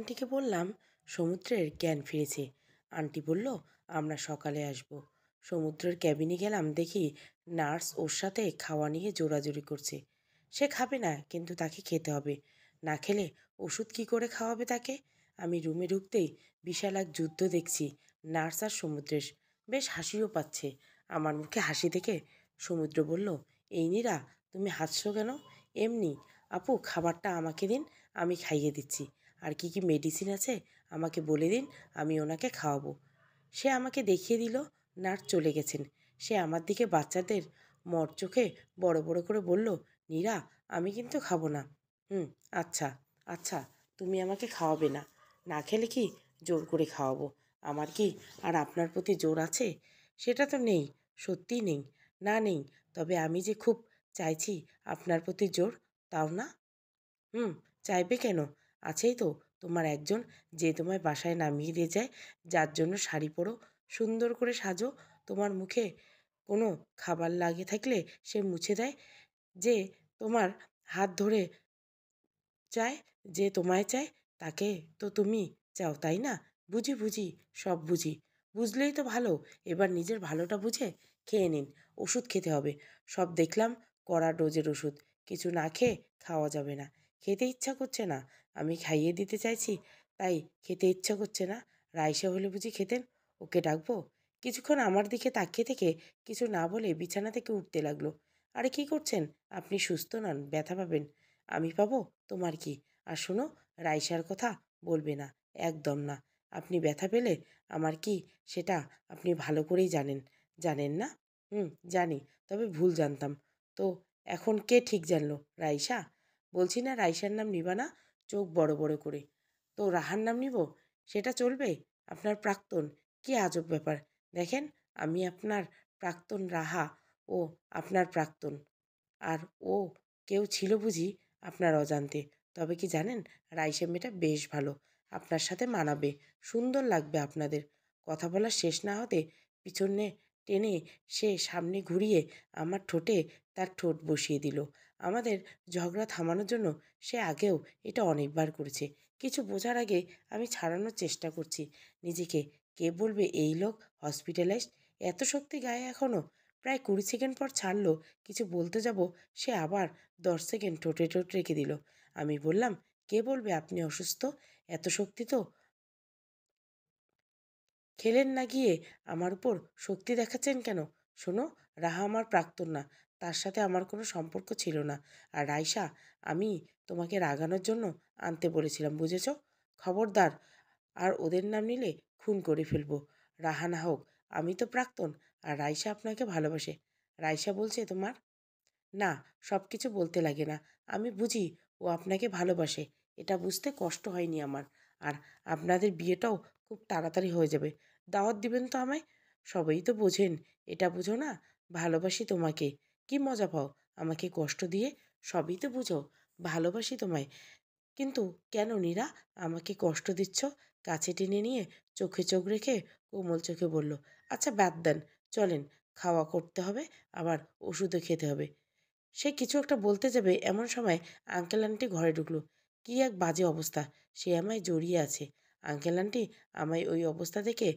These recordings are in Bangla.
আন্টিকে বললাম, সমুদ্রের জ্ঞান ফিরেছে। আন্টি বলল, আমরা সকালে আসব। সমুদ্রের ক্যাবিনে গেলাম, দেখি নার্স ওর সাথে খাওয়া নিয়ে জোরাজুরি করছে। সে খাবে না, কিন্তু তাকে খেতে হবে। না খেলে ওষুধ কি করে খাওয়াবে তাকে? আমি রুমে ঢুকতেই বিশাল এক যুদ্ধ দেখছি, নার্স আর সমুদ্রের। বেশ হাসিও পাচ্ছে। আমার মুখে হাসি দেখে সমুদ্র বলল, এই নীরা, তুমি হাসছো কেন? এমনি, আপু, খাবারটা আমাকে দিন, আমি খাইয়ে দিচ্ছি। আর কি কি মেডিসিন আছে? আমাকে বলে দিন, আমি ওনাকে খাওয়াবো। সে আমাকে দেখিয়ে দিল, নার্স চলে গেছেন। সে আমার দিকে বাচ্চাদের মর চোখে বড় বড় করে বলল, নীরা, আমি কিন্তু খাব না। হুম আচ্ছা আচ্ছা তুমি আমাকে খাওয়াবে না। না খেলে কি জোর করে খাওয়াবো? আমার কি আর আপনার প্রতি জোর আছে? সেটা তো নেই, সত্যিই নেই। না নেই, তবে আমি যে খুব চাইছি আপনার প্রতি জোর, তাও না? হুম, চাইবে কেন? আছেই তো। তোমার একজন যে তোমায় বাসায় নামিয়ে দিয়ে যায়, যার জন্য শাড়ি পরো, সুন্দর করে সাজো। তোমার মুখে কোনো খাবার লাগে থাকলে সে মুছে দেয়। যে তোমার হাত ধরে চায়, যে তোমায় চায়, তাকে তো তুমি চাও, তাই না? বুঝি বুঝি, সব বুঝি। বুঝলেই তো ভালো। এবার নিজের ভালোটা বুঝে খেয়ে নিন। ওষুধ খেতে হবে। সব দেখলাম কড়া ডোজের ওষুধ। কিছু না খেয়ে খাওয়া যাবে না। খেতে ইচ্ছা করছে না। আমি খাইয়ে দিতে চাইছি, তাই খেতে ইচ্ছা করছে না। রাইসা হলে বুঝি খেতেন, ওকে ডাকবো। কিছুক্ষণ আমার দিকে তাকিয়ে থেকে কিছু না বলে বিছানা থেকে উঠতে লাগল। আরে, কি করছেন? আপনি সুস্থ নন, ব্যথা পাবেন। আমি পাবো? তোমার কি? আর শোনো, রাইসার কথা বলবে না, একদম না। আপনি ব্যথা পেলে আমার কি সেটা আপনি ভালো করেই জানেন। জানেন না? হুম, জানি, তবে ভুল জানতাম। তো এখন কে ঠিক জানলো? রাইসা? বলছি না, রাইসার নাম নিবা না চোখ বড় বড় করে। তো রাহার নাম নিব? সেটা চলবে? আপনার প্রাক্তন? কি আজব ব্যাপার? দেখেন, আমি আপনার প্রাক্তন রাহা, ও আপনার প্রাক্তন। আর ও কেউ ছিল বুঝি আপনার অজান্তে। তবে কি জানেন, রাইসা মেয়েটা বেশ ভালো। আপনার সাথে মানাবে। সুন্দর লাগবে আপনাদের। কথা বলা শেষ না হতে পিছনে টেনে সে সামনে ঘুরিয়ে আমার ঠোঁটে তার ঠোঁট বসিয়ে দিল। আমাদের ঝগড়া থামানোর জন্য সে আগেও এটা অনেকবার করেছে। কিছু বোঝার আগে আমি ছাড়ানোর চেষ্টা করছি। নিজেকে কে বলবে এই লোক হসপিটালাইজড এত শক্তি গায়ে এখনও প্রায় কুড়ি সেকেন্ড পর ছাড়লো, কিছু বলতে যাব, সে আবার দশ সেকেন্ড ঠোঁটে ঠোঁট রেখে দিল। আমি বললাম, কে বলবে আপনি অসুস্থ? এত শক্তি তো? খেলেন না গিয়ে আমার উপর শক্তি দেখাচ্ছেন কেন? শোনো, রাহা আমার প্রাক্তন না। তার সাথে আমার কোনো সম্পর্ক ছিল না। আর রাইসা, আমি তোমাকে রাগানোর জন্য আনতে বলেছিলাম, বুঝেছ? খবরদার, আর ওদের নাম নিলে খুন করে ফেলব। রাহানা হোক, আমি তো প্রাক্তন, আর রাইসা আপনাকে ভালোবাসে। রাইসা বলছে, তোমার? না সব কিছু বলতে লাগে না। আমি বুঝি ও আপনাকে ভালোবাসে। এটা বুঝতে কষ্ট হয়নি আমার। আর আপনাদের বিয়েটাও খুব তাড়াতাড়ি হয়ে যাবে। দাওয়াত দিবেন তো আমায়? সবাই তো বোঝেন। এটা বুঝো না, ভালোবাসি তোমাকে। কি মজা পাও? আমাকে কষ্ট দিয়ে সবই তো বুঝো, ভালোবাসি তোমায়। কিন্তু কেন নীরা আমাকে কষ্ট দিচ্ছ? কাছে টেনে নিয়ে চোখে চোখ রেখে কোমল চোখে বলল আচ্ছা বাদ দেন, চলেন, খাওয়া করতে হবে, আবার ওষুধও খেতে হবে। সে কিছু একটা বলতে যাবে এমন সময় আঙ্কেল আন্টি ঘরে ঢুকলো। কি এক বাজে অবস্থা, সে আমায় জড়িয়ে আছে। আঙ্কেল আন্টি আমায় ওই অবস্থা দেখে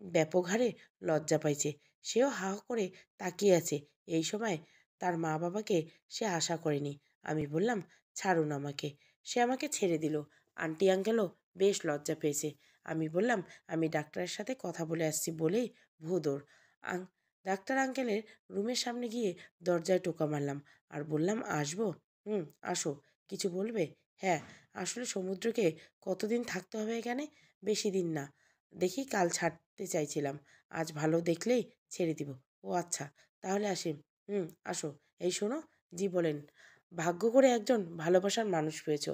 ব্যাপক হারে লজ্জা পাইছে। সেও হা করে তাকিয়ে আছে এই সময় তার মা বাবাকে সে আশা করেনি। আমি বললাম, ছাড়ুন আমাকে। সে আমাকে ছেড়ে দিল। আন্টি আঙ্কেলও বেশ লজ্জা পেয়েছে। আমি বললাম, আমি ডাক্তারের সাথে কথা বলে আসছি বলেই ভুদোর আং, ডাক্তার আঙ্কেলের রুমের সামনে গিয়ে দরজায় টোকা মারলাম আর বললাম, আসব? হুম, আসো। কিছু বলবে? হ্যাঁ আসলে সমুদ্রকে কতদিন থাকতে হবে এখানে? বেশি দিন না। দেখি কাল ছাড়তে চাইছিলাম। আজ ভালো দেখলেই ছেড়ে দিব। ও আচ্ছা তাহলে আসি। হুম, আসো। এই শোনো, জি বলেন। ভাগ্য করে একজন ভালোবাসার মানুষ পেয়েছ।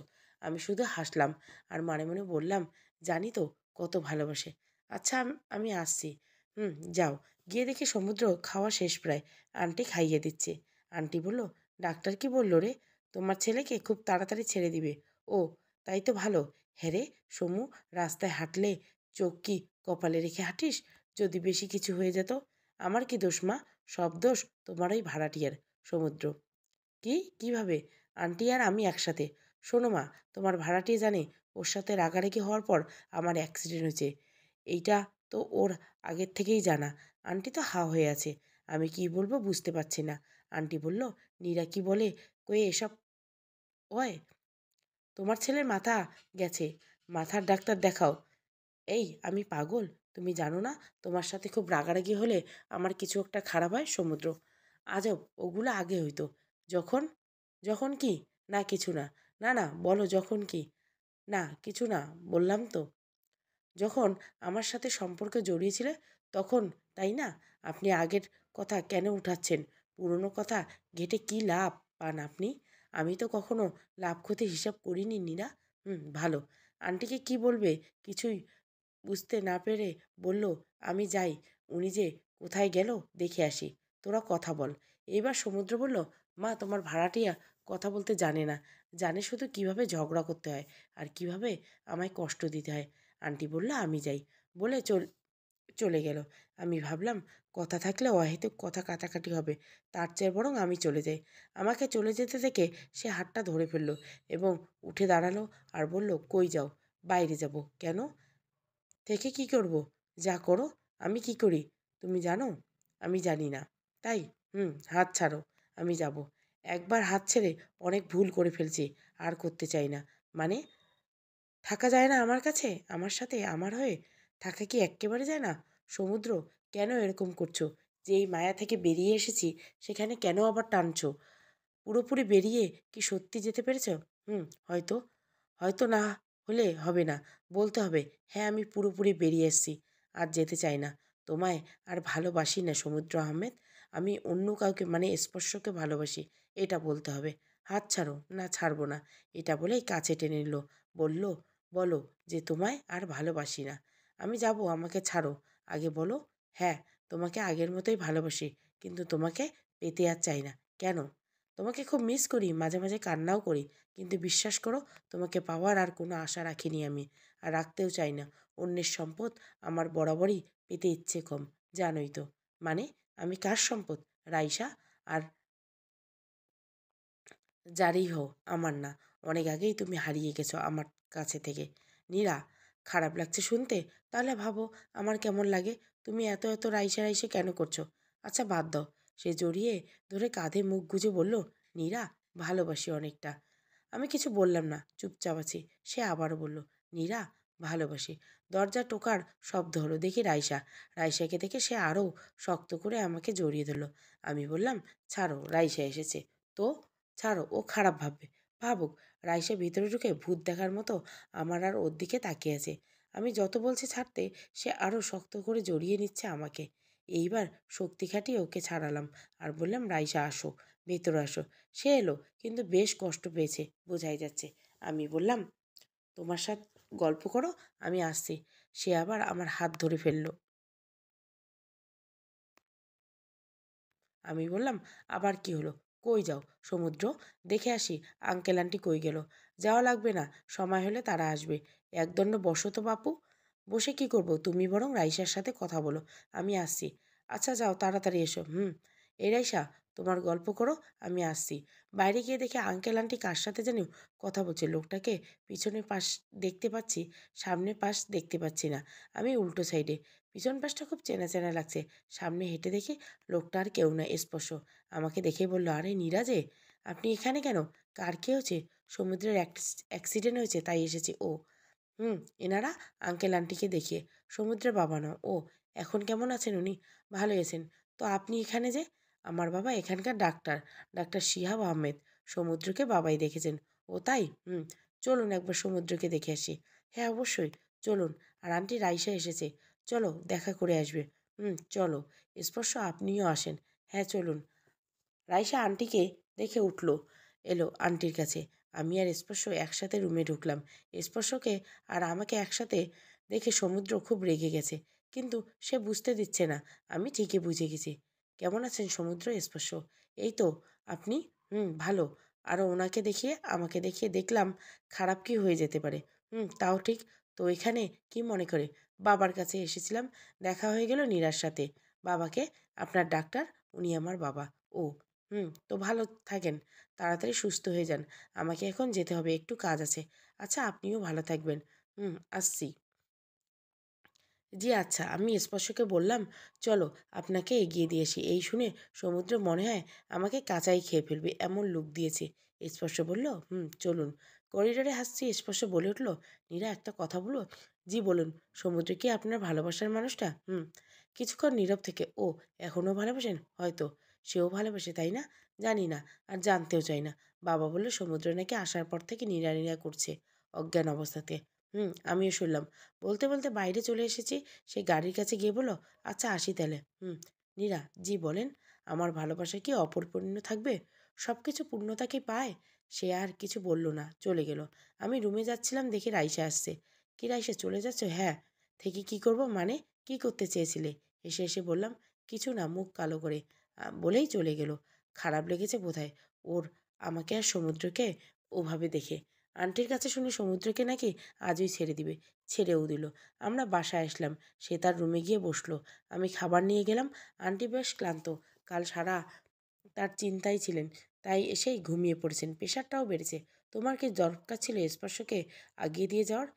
আমি শুধু হাসলাম আর মনে মনে বললাম, জানি তো কত ভালোবাসে। আচ্ছা আমি আসছি। হুম, যাও। গিয়ে দেখি সমুদ্র খাওয়া শেষ প্রায়। আন্টি খাইয়ে দিচ্ছে। আন্টি বলল, ডাক্তার কি বলল রে? তোমার ছেলেকে খুব তাড়াতাড়ি ছেড়ে দিবে। ও, তাই তো ভালো। হ্যাঁ রে, সমু, রাস্তায় হাঁটলে চোখ কি কপালে রেখে হাঁটিস? যদি বেশি কিছু হয়ে যেত, আমার কি দোষ মা? সব দোষ তোমার ওই ভাড়াটিয়ার, সমুদ্র। কি? কীভাবে? আন্টি আর আমি একসাথে। শোনো মা, তোমার ভাড়াটিয়া জানে ওর সাথে রাগারাগি হওয়ার পর আমার অ্যাক্সিডেন্ট হয়েছে। এইটা তো ওর আগের থেকেই জানা। আন্টি তো হা হয়ে আছে। আমি কি বলব বুঝতে পারছি না। আন্টি বলল, নীরা কি বলে? কয়ে এসব? ওয় তোমার ছেলের মাথা গেছে। মাথার ডাক্তার দেখাও। এই, আমি পাগল? তুমি জানো না, তোমার সাথে খুব রাগারাগি হলে আমার কিছু একটা খারাপ হয় সমুদ্র। আজব, ওগুলো আগে হইতো। যখন? যখন কি? না, কিছু না। না না, বলো যখন কি? না, কিছু না, বললাম তো। যখন আমার সাথে সম্পর্কে জড়িয়েছিলে তখন, তাই না? আপনি আগের কথা কেন উঠাচ্ছেন? পুরনো কথা ঘেটে কি লাভ পান আপনি? আমি তো কখনো লাভ ক্ষতি হিসাব করিনি নীরা হুম, ভালো। আন্টিকে কি বলবে? কিছুই বুঝতে না পেরে বলল, আমি যাই। উনি যে, কোথায় গেল? দেখে আসি। তোরা কথা বল। এবার সমুদ্র বলল, মা, তোমার ভাড়াটিয়া কথা বলতে জানে না। জানে শুধু কীভাবে ঝগড়া করতে হয় আর কীভাবে আমায় কষ্ট দিতে হয়। আন্টি বলল, আমি যাই। বলে চল, চলে গেল। আমি ভাবলাম, কথা থাকলে অহেতুক কথা কাটাকাটি হবে। তার চেয়ে বরং আমি চলে যাই। আমাকে চলে যেতে থেকে সে হাতটা ধরে ফেলল এবং উঠে দাঁড়াল আর বলল, কই যাও? বাইরে যাব। কেন? থেকে কি করব? যা করো, আমি কি করি? তুমি জানো? আমি জানি না। তাই? হুম, হাত ছাড়ো, আমি যাব। একবার হাত ছেড়ে অনেক ভুল করে ফেলছি, আর করতে চাই না। মানে থাকা যায় না আমার কাছে? আমার সাথে? আমার হয়ে? থাকা কি এক্কেবারে যায় না? সমুদ্র, কেন এরকম করছ? যে এই মায়া থেকে বেরিয়ে এসেছি, সেখানে কেন আবার টানছো? পুরোপুরি বেরিয়ে কি সত্যি যেতে পেরেছ? হুম, হয়তো। হয়তো না। হলে হবে না। বলতে হবে হ্যাঁ আমি পুরোপুরি বেরিয়ে এসেছি, আর যেতে চাই না। তোমায় আর ভালোবাসি না সমুদ্র আহমেদ। আমি অন্য কাউকে মানে স্পর্শকে ভালোবাসি। এটা বলতে হবে। হাত ছাড়ো, না ছাড়বো না। এটা বলেই কাছে টেনে নিল। বলল, বলো যে তোমায় আর ভালোবাসি না। আমি যাব, আমাকে ছাড়ো। আগে বলো হ্যাঁ তোমাকে আগের মতোই ভালোবাসি, কিন্তু তোমাকে পেতে আর চাই না। কেন? তোমাকে খুব মিস করি, মাঝে মাঝে কান্নাও করি। কিন্তু বিশ্বাস করো, তোমাকে পাওয়ার আর কোনো আশা রাখিনি আমি। আর রাখতেও চাই না। অন্যের সম্পদ আমার বরাবরই পেতে ইচ্ছে কম, জানোই তো। মানে আমি কার সম্পদ? রাইসা? আর যারই হো আমার না। অনেক আগেই তুমি হারিয়ে গেছো আমার কাছে থেকে। নীরা, খারাপ লাগছে শুনতে? তাহলে ভাবো, আমার কেমন লাগে? তুমি এত এত রাইসে রাইসে কেন করছ? আচ্ছা বাদ দাও। সে জড়িয়ে ধরে কাঁধে মুখ গুজে বলল, নীরা, ভালোবাসি অনেকটা। আমি কিছু বললাম না, চুপচাপ আছি। সে আবারও বলল, নীরা, ভালোবাসি। দরজা টোকার শব্দ হলো, দেখি রাইসা। রাইসাকে দেখে সে আরও শক্ত করে আমাকে জড়িয়ে ধরলো। আমি বললাম, ছাড়ো, রাইসা এসেছে। তো? ছাড়ো, ও খারাপ ভাববে। ভাবুক। রাইসা ভিতরে ঢুকে ভূত দেখার মতো আমার আর ওর দিকে তাকিয়ে আছে। আমি যত বলছি ছাড়তে, সে আরও শক্ত করে জড়িয়ে নিচ্ছে আমাকে। এইবার শক্তি খাটিয়ে ওকে ছাড়ালাম। আর বললাম, রাইসা, আসো, ভেতরে আসো। সে এলো, কিন্তু বেশ কষ্ট পেয়েছে, বোঝাই যাচ্ছে। আমি বললাম, তোমার সাথে গল্প করো, আমি আসছি। সে আবার আমার হাত ধরে ফেলল। আমি বললাম, আবার কি হলো? কই যাও? সমুদ্র? দেখে আসি, আঙ্কেল, আন্টি কই গেল? যাওয়া লাগবে না, সময় হলে তারা আসবে। একদণ্ড বসো তো বাপু বসে কি করব? তুমি বরং রাইসার সাথে কথা বলো। আমি আসছি। আচ্ছা যাও, তাড়াতাড়ি এসো। হুম। এই রাইসা তোমার গল্প করো, আমি আসছি। বাইরে গিয়ে দেখে আঙ্কেল, আন্টি কার সাথে জানি কথা বলছে? লোকটাকে পিছনে পাশ দেখতে পাচ্ছি, সামনে পাশ দেখতে পাচ্ছি না। আমি উল্টো সাইডে। পিছন পাশটা খুব চেনা চেনা লাগছে। সামনে হেঁটে দেখি লোকটা আর কেউ না, স্পর্শ। আমাকে দেখে বলল, আরে নীরাজে, আপনি এখানে কেন? কার কে হয়েছে? সমুদ্রের অ্যাক্সিডেন্ট হয়েছে, তাই এসেছে। ও হুম, এনারা আঙ্কেল আন্টিকে দেখিয়ে সমুদ্রের বাবা না ও, এখন কেমন আছেন উনি? ভালো আছেন। তো আপনি এখানে যে? আমার বাবা এখানকার ডাক্তার ডাক্তার শিহাব আহমেদ। সমুদ্রকে বাবাই দেখেছেন। ও, তাই? হুম, চলুন একবার সমুদ্রকে দেখে আসি। হ্যাঁ অবশ্যই, চলুন। আর আন্টি রাইসা এসেছে। চলো, দেখা করে আসবে। হুম, চলো, স্পর্শ আপনিও আসেন। হ্যাঁ চলুন। রাইসা আন্টিকে দেখে উঠল, এলো আন্টির কাছে। আমি আর স্পর্শ একসাথে রুমে ঢুকলাম। স্পর্শকে আর আমাকে একসাথে দেখে সমুদ্র খুব রেগে গেছে, কিন্তু সে বুঝতে দিচ্ছে না। আমি ঠিকই বুঝে গেছি। কেমন আছেন সমুদ্র স্পর্শ এই তো, আপনি? হুম, ভালো। আরও ওনাকে দেখিয়ে, আমাকে দেখিয়ে দেখলাম খারাপ কি হয়ে যেতে পারে। হুম, তাও ঠিক। তো এখানে কি মনে করে? বাবার কাছে এসেছিলাম। দেখা হয়ে গেল নীরার সাথে। বাবাকে? আপনার ডাক্তার? উনি আমার বাবা। ও হুম, তো ভালো থাকেন। তাড়াতাড়ি সুস্থ হয়ে যান। আমাকে এখন যেতে হবে, একটু কাজ আছে। আচ্ছা আপনিও ভালো থাকবেন। হুম, আসছি। জি আচ্ছা আমি স্পর্শকে বললাম, চলো, আপনাকে এগিয়ে দিয়েছি এই শুনে সমুদ্র মনে হয় আমাকে কাঁচাই খেয়ে ফেলবে, এমন লুক দিয়েছে। স্পর্শ বলল, হুম, চলুন। করিডোরে হাসছি, স্পর্শ বলে উঠল, নীরা, একটা কথা বলো? জি, বলুন। সমুদ্র কি আপনার ভালোবাসার মানুষটা? হুম। কিছুক্ষণ নীরব থেকে, ও, এখনও ভালোবাসেন? হয়তো। সেও ভালোবাসে, তাই না? জানি না, আর জানতেও চাই না। বাবা বলল, সমুদ্র নাকি আসার পর থেকে নিরা করছে অজ্ঞান অবস্থাতে। হুম, আমিও শুনলাম। বলতে বলতে বাইরে চলে এসেছি। সে গাড়ির কাছে গিয়ে বলো আচ্ছা আসি তাহলে। হুম, নীরা, জি বলেন, আমার ভালোবাসা কি অপরিপূর্ণ থাকবে? সব কিছু পূর্ণতা কি পায়? সে আর কিছু বলল না, চলে গেল। আমি রুমে যাচ্ছিলাম দেখি রাইসা আসছে। কি রাইসা, চলে যাচ্ছ? হ্যাঁ। থেকে কি করব মানে? কি করতে চেয়েছিলে? এসে এসে বললাম, কিছু না, মুখ কালো করে। বলেই চলে গেল। খারাপ লেগেছে বোধহয়। ওর আমাকে আর সমুদ্রকে ওভাবে দেখে। আন্টির কাছে শুনি সমুদ্রকে নাকি আজই ছেড়ে দিবে, ছেড়েও দিল। আমরা বাসায় আসলাম। সে তার রুমে গিয়ে বসল। আমি খাবার নিয়ে গেলাম। আন্টি বেশ ক্লান্ত। কাল সারা তার চিন্তায় ছিলেন। তাই এসেই ঘুমিয়ে পড়েছেন। প্রেশারটাও বেড়েছে। তোমার কি দরকার ছিল স্পর্শকে আগিয়ে দিয়ে যাওয়ার?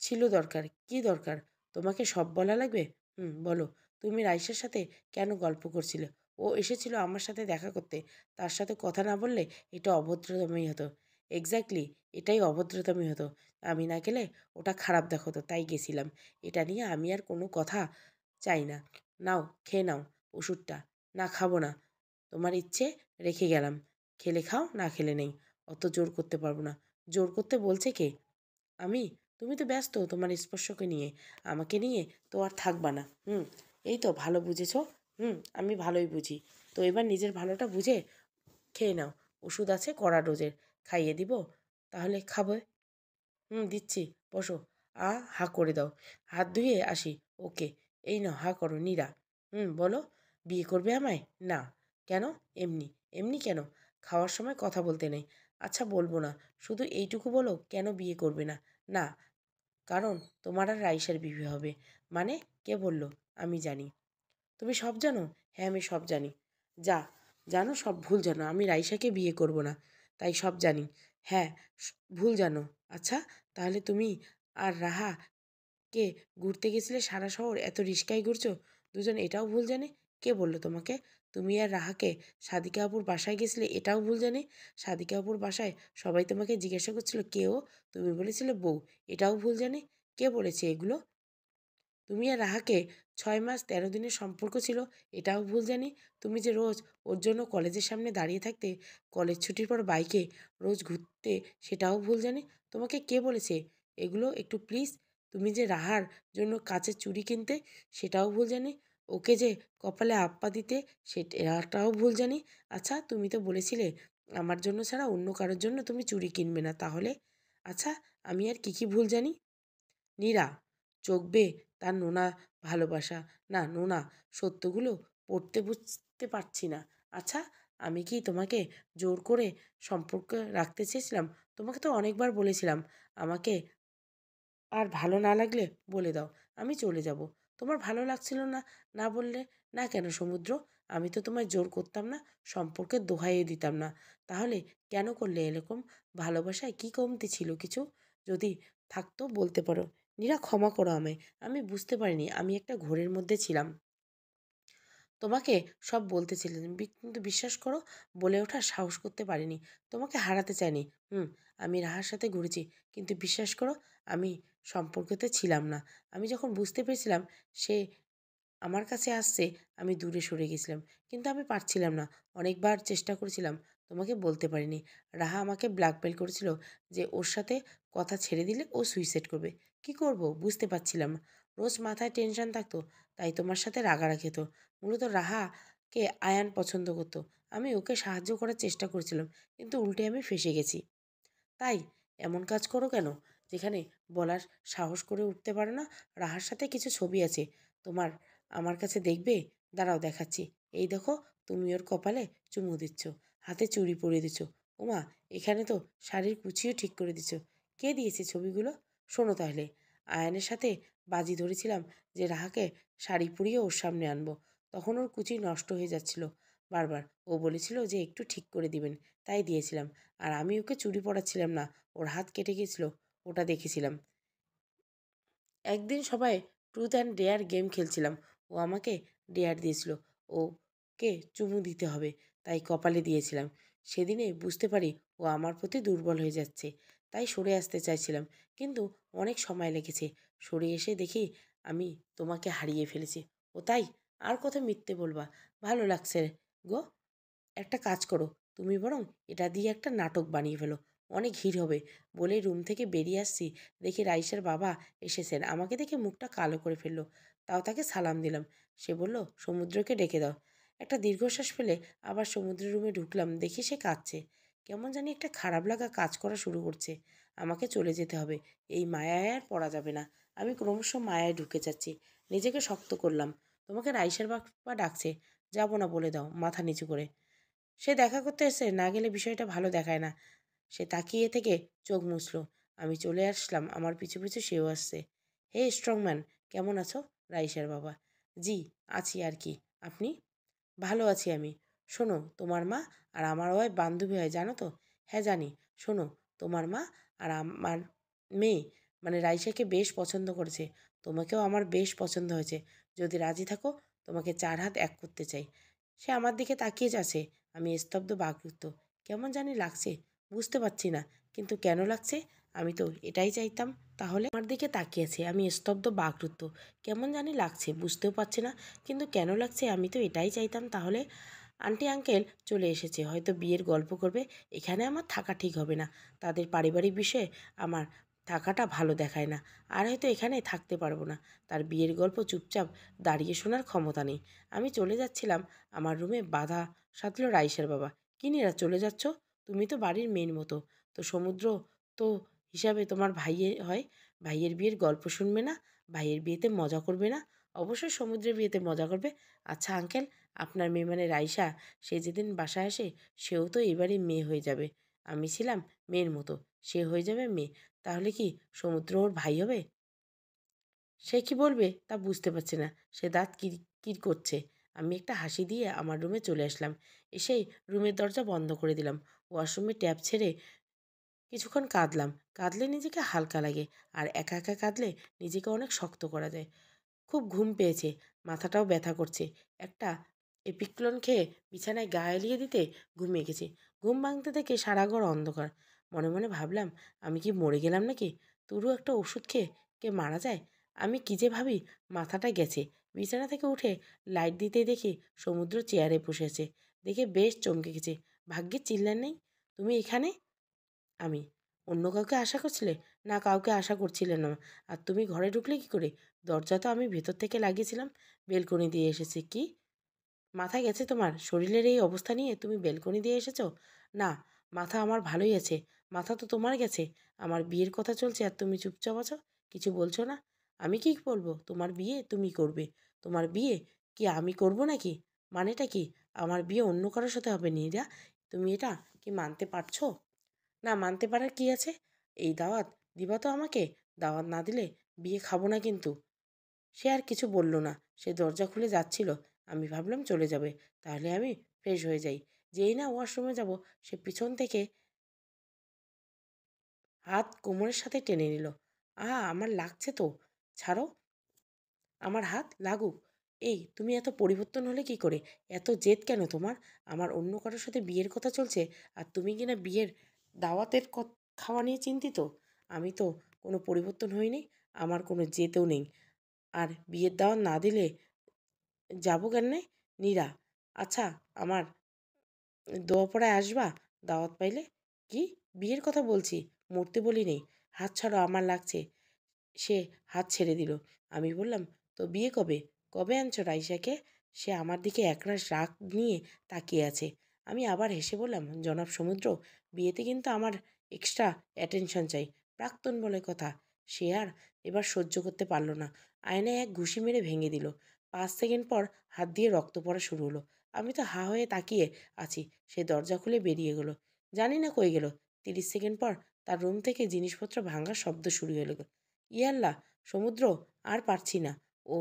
ছিল দরকার। কি দরকার? তোমাকে সব বলা লাগবে? হুম, বলো। তুমি রাইসের সাথে কেন গল্প করছিলে? ও এসেছিল আমার সাথে দেখা করতে। তার সাথে কথা না বললে এটা অভদ্রতমই হতো। এক্স্যাক্টলি এটাই অভদ্রতমই হতো। আমি না গেলে ওটা খারাপ দেখাতো, তাই গেছিলাম। এটা নিয়ে আমি আর কোনো কথা চাই না। নাও, খেয়ে নাও ওষুধটা। না খাব না। তোমার ইচ্ছে, রেখে গেলাম। খেলে খাও, না খেলে নেই। অত জোর করতে পারব না। জোর করতে বলছে কে? আমি? তুমি তো ব্যস্ত তোমার স্পর্শকে নিয়ে। আমাকে নিয়ে তো আর থাকবা না। হুম, এই তো ভালো বুঝেছ। হুম, আমি ভালোই বুঝি। তো এবার নিজের ভালোটা বুঝে খেয়ে নাও। ওষুধ আছে, কড়া ডোজের। খাইয়ে দিব, তাহলে খাবে। হুম, দিচ্ছি। বসো। আ, হা করে দাও। হাত ধুয়ে আসি। ওকে, এই নাও, হা করো, নীরা। হুম, বলো, বিয়ে করবে আমায়? না। কেন? এমনি। এমনি কেন? খাওয়ার সময় কথা বলতে নেই। আচ্ছা বলব না। শুধু এইটুকু বলো, কেন বিয়ে করবে না? না। কারণ তোমার আর রাইসার বিয়ে হবে। মানে কে বলল? আমি জানি। তুমি সব জানো? হ্যাঁ আমি সব জানি। যা, জানো সব ভুল জানো। আমি রাইসাকে বিয়ে করব না, তাই সব জানি। হ্যাঁ ভুল জানো। আচ্ছা তাহলে তুমি আর রাহা কে ঘুরতে গেছিলে সারা শহর? এত রিস্কায় ঘুরছো? দুজন এটাও ভুল জানে? কে বলল তোমাকে? তুমি আর রাহাকে সাদিকা আপুর বাসায় গেছিলে, এটাও ভুল জানে? সাদিকা আপুর বাসায় সবাই তোমাকে জিজ্ঞাসা করছিল কেও তুমি বলেছিলে, বউ। এটাও ভুল জানে? কে বলেছে এগুলো? তুমি আর রাহাকে ছয় মাস তেরো দিনের সম্পর্ক ছিল, এটাও ভুল জানি। তুমি যে রোজ ওর জন্য কলেজের সামনে দাঁড়িয়ে থাকতে, কলেজ ছুটির পর বাইকে রোজ ঘুরতে, সেটাও ভুল জানি। তোমাকে কে বলেছে? এগুলো একটু প্লিজ তুমি যে রাহার জন্য কাচের চুড়ি কিনতে, সেটাও ভুল জানি। ওকে যে কপালে আপ্পা দিতে সেটাও ভুল জানি। আচ্ছা তুমি তো বলেছিলে, আমার জন্য ছাড়া অন্য কারোর জন্য তুমি চুড়ি কিনবে না, তাহলে? আচ্ছা আমি আর কী কী ভুল জানি? নীরা চোখ বেয়ে তার নোনা ভালোবাসা। না, নোনা, সত্যগুলো পড়তে বুঝতে পারছি না। আচ্ছা আমি কি তোমাকে জোর করে সম্পর্ক রাখতে চেয়েছিলাম? তোমাকে তো অনেকবার বলেছিলাম, আমাকে আর ভালো না লাগলে বলে দাও, আমি চলে যাব। তোমার ভালো লাগছিল না না বললে না কেন সমুদ্র? আমি তো তোমায় জোর করতাম না সম্পর্কে দোহাইয়ে দিতাম না। তাহলে কেন করলে এরকম? ভালোবাসায় কি কমতি ছিল কিছু? যদি থাকতো বলতে পারো। নীরা ক্ষমা করো আমায়। আমি বুঝতে পারিনি, আমি একটা ঘোরের মধ্যে ছিলাম। তোমাকে সব বলতেছিলেন কিন্তু বিশ্বাস করো, বলে ওঠার সাহস করতে পারিনি। তোমাকে হারাতে চাইনি। হুম, আমি রাহার সাথে ঘুরেছি, কিন্তু বিশ্বাস করো, আমি সম্পর্কতে ছিলাম না। আমি যখন বুঝতে পেরেছিলাম, সে আমার কাছে আসছে, আমি দূরে সরে গেছিলাম, কিন্তু আমি পারছিলাম না। অনেকবার চেষ্টা করেছিলাম, তোমাকে বলতে পারিনি। রাহা আমাকে ব্ল্যাকমেল করেছিল যে, ওর সাথে কথা ছেড়ে দিলে ও সুইসাইড করবে। কি করব? বুঝতে পারছিলাম। রোজ মাথায় টেনশন থাকতো, তাই তোমার সাথে রাগারাগি হতো। মূলত রাহাকে আয়ান পছন্দ করতো। আমি ওকে সাহায্য করার চেষ্টা করেছিলাম, কিন্তু উল্টে আমি ফেসে গেছি। তাই এমন কাজ করো কেন? যেখানে বলার সাহস করে উঠতে পারো না। রাহার সাথে কিছু ছবি আছে। তোমার আমার কাছে দেখবে? দাঁড়াও, দেখাচ্ছি। এই দেখো, তুমি ওর কপালে চুমু দিচ্ছ, হাতে চুড়ি পরিয়ে দিচ্ছ। ওমা এখানে তো শাড়ির কুচিও ঠিক করে দিচ্ছ। কে দিয়েছে ছবিগুলো? শোনো তাহলে। আয়ানের সাথে বাজি ধরেছিলাম যে রাহাকে শাড়ি পরিয়ে ওর সামনে আনব। তখন ওর কুচি নষ্ট হয়ে যাচ্ছিল। বারবার ও বলেছিল যে একটু ঠিক করে দিবেন, তাই দিয়েছিলাম। আর আমি ওকে চুরি পড়াচ্ছিলাম না, ওর হাত কেটে গেছিল ওটা দেখেছিলাম। একদিন সবাই ট্রুথ অ্যান্ড ডেয়ার গেম খেলছিলাম। ও আমাকে ডেয়ার দিয়েছিল, ওকে চুমু দিতে হবে, তাই কপালে দিয়েছিলাম। সেদিনে বুঝতে পারি ও আমার প্রতি দুর্বল হয়ে যাচ্ছে। তাই সরে আসতে চাইছিলাম। কিন্তু অনেক সময় লেগেছে। সরে এসে দেখি আমি তোমাকে হারিয়ে ফেলেছি। ও তাই আর কত মিথ্যে বলবা। ভালো লাগছে গো। একটা কাজ করো। তুমি বরং এটা দিয়ে একটা নাটক বানিয়ে ফেলো। অনেক ভিড় হবে। বলে রুম থেকে বেরিয়ে আসছি। দেখি রাইসের বাবা এসেছেন। আমাকে দেখে মুখটা কালো করে ফেলল। তাও তাকে সালাম দিলাম। সে বলল, সমুদ্রকে ডেকে দাও। একটা দীর্ঘশ্বাস ফেলে আবার সমুদ্রের রুমে ঢুকলাম। দেখি সে কাঁদছে। কেমন জানি একটা খারাপ লাগা কাজ করা শুরু করছে। আমাকে চলে যেতে হবে। এই মায়ায় আর পড়া যাবে না। আমি ক্রমশ মায়ায় ঢুকে যাচ্ছি। নিজেকে শক্ত করলাম। তোমাকে রাইসের বাবা ডাকছে। যাব না বলে দাও। মাথা নিচু করে। সে দেখা করতে এসে না গেলে বিষয়টা ভালো দেখায় না। সে তাকিয়ে থেকে চোখ মুছলো। আমি চলে আসলাম। আমার পিছু পিছু সেও আসছে। হে স্ট্রংম্যান, কেমন আছো? রাইসার বাবা। জি, আছি আর কি। আপনি? ভালো আছি আমি। শোনো, তোমার মা আর আমার ওয়াইফ বান্ধবী হয়, জানো তো? হ্যাঁ জানি। শোনো, তোমার মা আর আমার মেয়ে মানে রাইসাকে বেশ পছন্দ করেছে। তোমাকেও আমার বেশ পছন্দ হয়েছে। যদি রাজি থাকো, তোমাকে চার হাত এক করতে চাই। সে আমার দিকে তাকিয়ে যাচ্ছে। আমি স্তব্ধ, বাকরুদ্ধ। কেমন জানি লাগছে, বুঝতে পারছি না। কিন্তু কেন লাগছে? আমি তো এটাই চাইতাম। তাহলে আমার দিকে তাকিয়েছে আমি স্তব্ধ, বাকরুদ্ধ। কেমন জানি লাগছে, বুঝতেও পারছি না। কিন্তু কেন লাগছে? আমি তো এটাই চাইতাম। তাহলে আন্টি আঙ্কেল চলে এসেছে, হয়তো বিয়ের গল্প করবে, এখানে আমার থাকা ঠিক হবে না। তাদের পারিবারিক বিষয়ে আমার থাকাটা ভালো দেখায় না, আর হয়তো এখানে থাকতে পারব না। তার বিয়ের গল্প চুপচাপ দাঁড়িয়ে শোনার ক্ষমতা নেই। আমি চলে যাচ্ছিলাম আমার রুমে বাধা সাধল রাইসের বাবা। কি নিরা, চলে যাচ্ছ? তুমি তো বাড়ির মেন মতো। তো সমুদ্র তো হিসাবে তোমার ভাইয়ে হয়। ভাইয়ের বিয়ের গল্প শুনবে না, ভাইয়ের বিয়েতে মজা করবে না। অবশ্যই সমুদ্রে বিয়েতে মজা করবে। আচ্ছা আঙ্কেল আপনার মেয়ে মানে রাইসা, সে যেদিন বাসায় আসে, সেও তো এবারে মেয়ে হয়ে যাবে। আমি ছিলাম মেয়ের মতো, সে হয়ে যাবে মেয়ে। তাহলে কি সমুদ্র ওর ভাই হবে? সে কি বলবে তা বুঝতে পারছে না। সে দাঁত কির কির করছে। আমি একটা হাসি দিয়ে আমার রুমে চলে আসলাম। এসেই রুমের দরজা বন্ধ করে দিলাম। ওয়াশরুমে ট্যাপ ছেড়ে কিছুক্ষণ কাঁদলাম। কাঁদলে নিজেকে হালকা লাগে, আর একা একা কাঁদলে নিজেকে অনেক শক্ত করা যায়। খুব ঘুম পেয়েছে, মাথাটাও ব্যথা করছে। একটা এপিক্লন খেয়ে বিছানায় গা এলিয়ে দিতে ঘুমিয়ে গেছি। ঘুম ভাঙতে থেকে সারা ঘর অন্ধকার। মনে মনে ভাবলাম, আমি কি মরে গেলাম নাকি? তুরু একটা ওষুধ খেয়ে কে মারা যায়? আমি কী যে ভাবি, মাথাটা গেছে। বিছানা থেকে উঠে লাইট দিতে দেখি সমুদ্র চেয়ারে বসে আছে। দেখে বেশ চমকে গেছে। ভাগ্যে চিল্লার নেই? তুমি এখানে? আমি, অন্য কাউকে আশা করছিলে? না, কাউকে আশা করছিলে না। আর তুমি ঘরে ঢুকলে কি করে? দরজা তো আমি ভেতর থেকে লাগিয়েছিলাম, বেলকনি দিয়ে এসেছি কি? মাথা গেছে তোমার? শরীরের এই অবস্থা নিয়ে তুমি বেলকনি দিয়ে এসেছ? না, মাথা আমার ভালোই আছে, মাথা তো তোমার গেছে, আমার বিয়ের কথা চলছে আর তুমি চুপচাপ আছো, কিছু বলছো না। আমি কি বলব তোমার বিয়ে তুমি করবে, তোমার বিয়ে কি আমি করব নাকি? মানেটা কি? আমার বিয়ে অন্য কারোর সাথে হবে নীরা তুমি এটা কি মানতে পারছ? না, মানতে পারার কি আছে? এই দাওয়াত দিবা তো আমাকে, দাওয়াত না দিলে বিয়ে খাব না কিন্তু। সে আর কিছু বলল না। সে দরজা খুলে যাচ্ছিল। আমি ভাবলাম, চলে যাবে। তাহলে আমি ফ্রেশ হয়ে যাই। যেই না ওয়াশরুমে যাব, সে পিছন থেকে হাত কোমরের সাথে টেনে নিল। আ, আমার লাগছে তো। ছাড়ো। আমার হাত লাগুক। এই, তুমি এত পরিবর্তন হলে কি করে? এত জেদ কেন তোমার? আমার অন্য কারোর সাথে বিয়ের কথা চলছে আর তুমি কিনা বিয়ের দাওয়াতের খাওয়া নিয়ে চিন্তিত? আমি তো কোনো পরিবর্তন হইনি। আমার কোনো জেতেও নেই। আর বিয়ের দাওয়াত না দিলে যাব কেন নীরা আচ্ছা আমার দোয়া দোয়াপড়ায় আসবা? দাওয়াত পাইলে? কি? বিয়ের কথা বলছি, মরতে বলি নেই হাত ছাড়ো, আমার লাগছে। সে হাত ছেড়ে দিল। আমি বললাম, তো বিয়ে কবে? কবে আনছো রাইসাকে সে আমার দিকে একরাশ রাগ নিয়ে তাকিয়ে আছে। আমি আবার হেসে বললাম, জনাব সমুদ্র, বিয়েতে কিন্তু আমার এক্সট্রা অ্যাটেনশন চাই, প্রাক্তন বলে কথা। সে আর এবার সহ্য করতে পারল না। আয়নায় এক ঘুষি মেরে ভেঙে দিল। পাঁচ সেকেন্ড পর হাত দিয়ে রক্ত পড়া শুরু হলো। আমি তো হা হয়ে তাকিয়ে আছি। সে দরজা খুলে বেরিয়ে গেলো। জানি না কই গেল। তিরিশ সেকেন্ড পর তার রুম থেকে জিনিসপত্র ভাঙার শব্দ শুরু হলো ইয়াল্লা সমুদ্র, আর পারছি না। ও,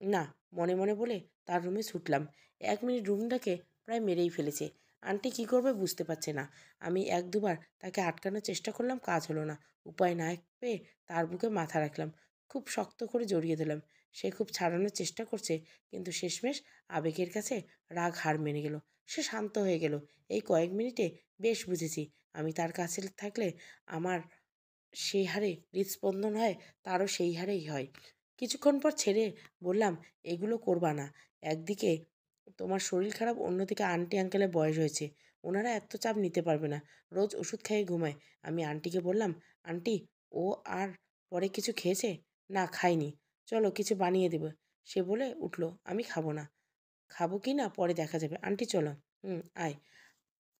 না, মনে মনে বলে তার রুমে ছুটলাম। এক মিনিট রুমটাকে প্রায় মেরেই ফেলেছে। আন্টি কী করবে বুঝতে পারছে না। আমি এক দুবার তাকে আটকানোর চেষ্টা করলাম, কাজ হলো না। উপায় না পেয়ে তার বুকে মাথা রাখলাম। খুব শক্ত করে জড়িয়ে দিলাম সে খুব ছাড়ানোর চেষ্টা করছে, কিন্তু শেষমেশ আবেগের কাছে রাগ হার মেনে গেল। সে শান্ত হয়ে গেল। এই কয়েক মিনিটে বেশ বুঝেছি। আমি তার কাছে থাকলে আমার সেই হারে হৃদস্পন্দন হয়, তারও সেই হারেই হয়। কিছুক্ষণ পর ছেড়ে বললাম, এগুলো করবা না। একদিকে তোমার শরীর খারাপ অন্যদিকে আন্টি আঙ্কেলের বয়স হয়েছে। ওনারা এত চাপ নিতে পারবে না। রোজ ওষুধ খাইয়ে ঘুমায়। আমি আন্টিকে বললাম আন্টি ও আর পরে কিছু খেয়েছে? না, খাইনি। চলো কিছু বানিয়ে দেবে। সে বলে উঠল, আমি খাব না। খাব কি না? পরে দেখা যাবে। আন্টি চলো। হুম, আয়।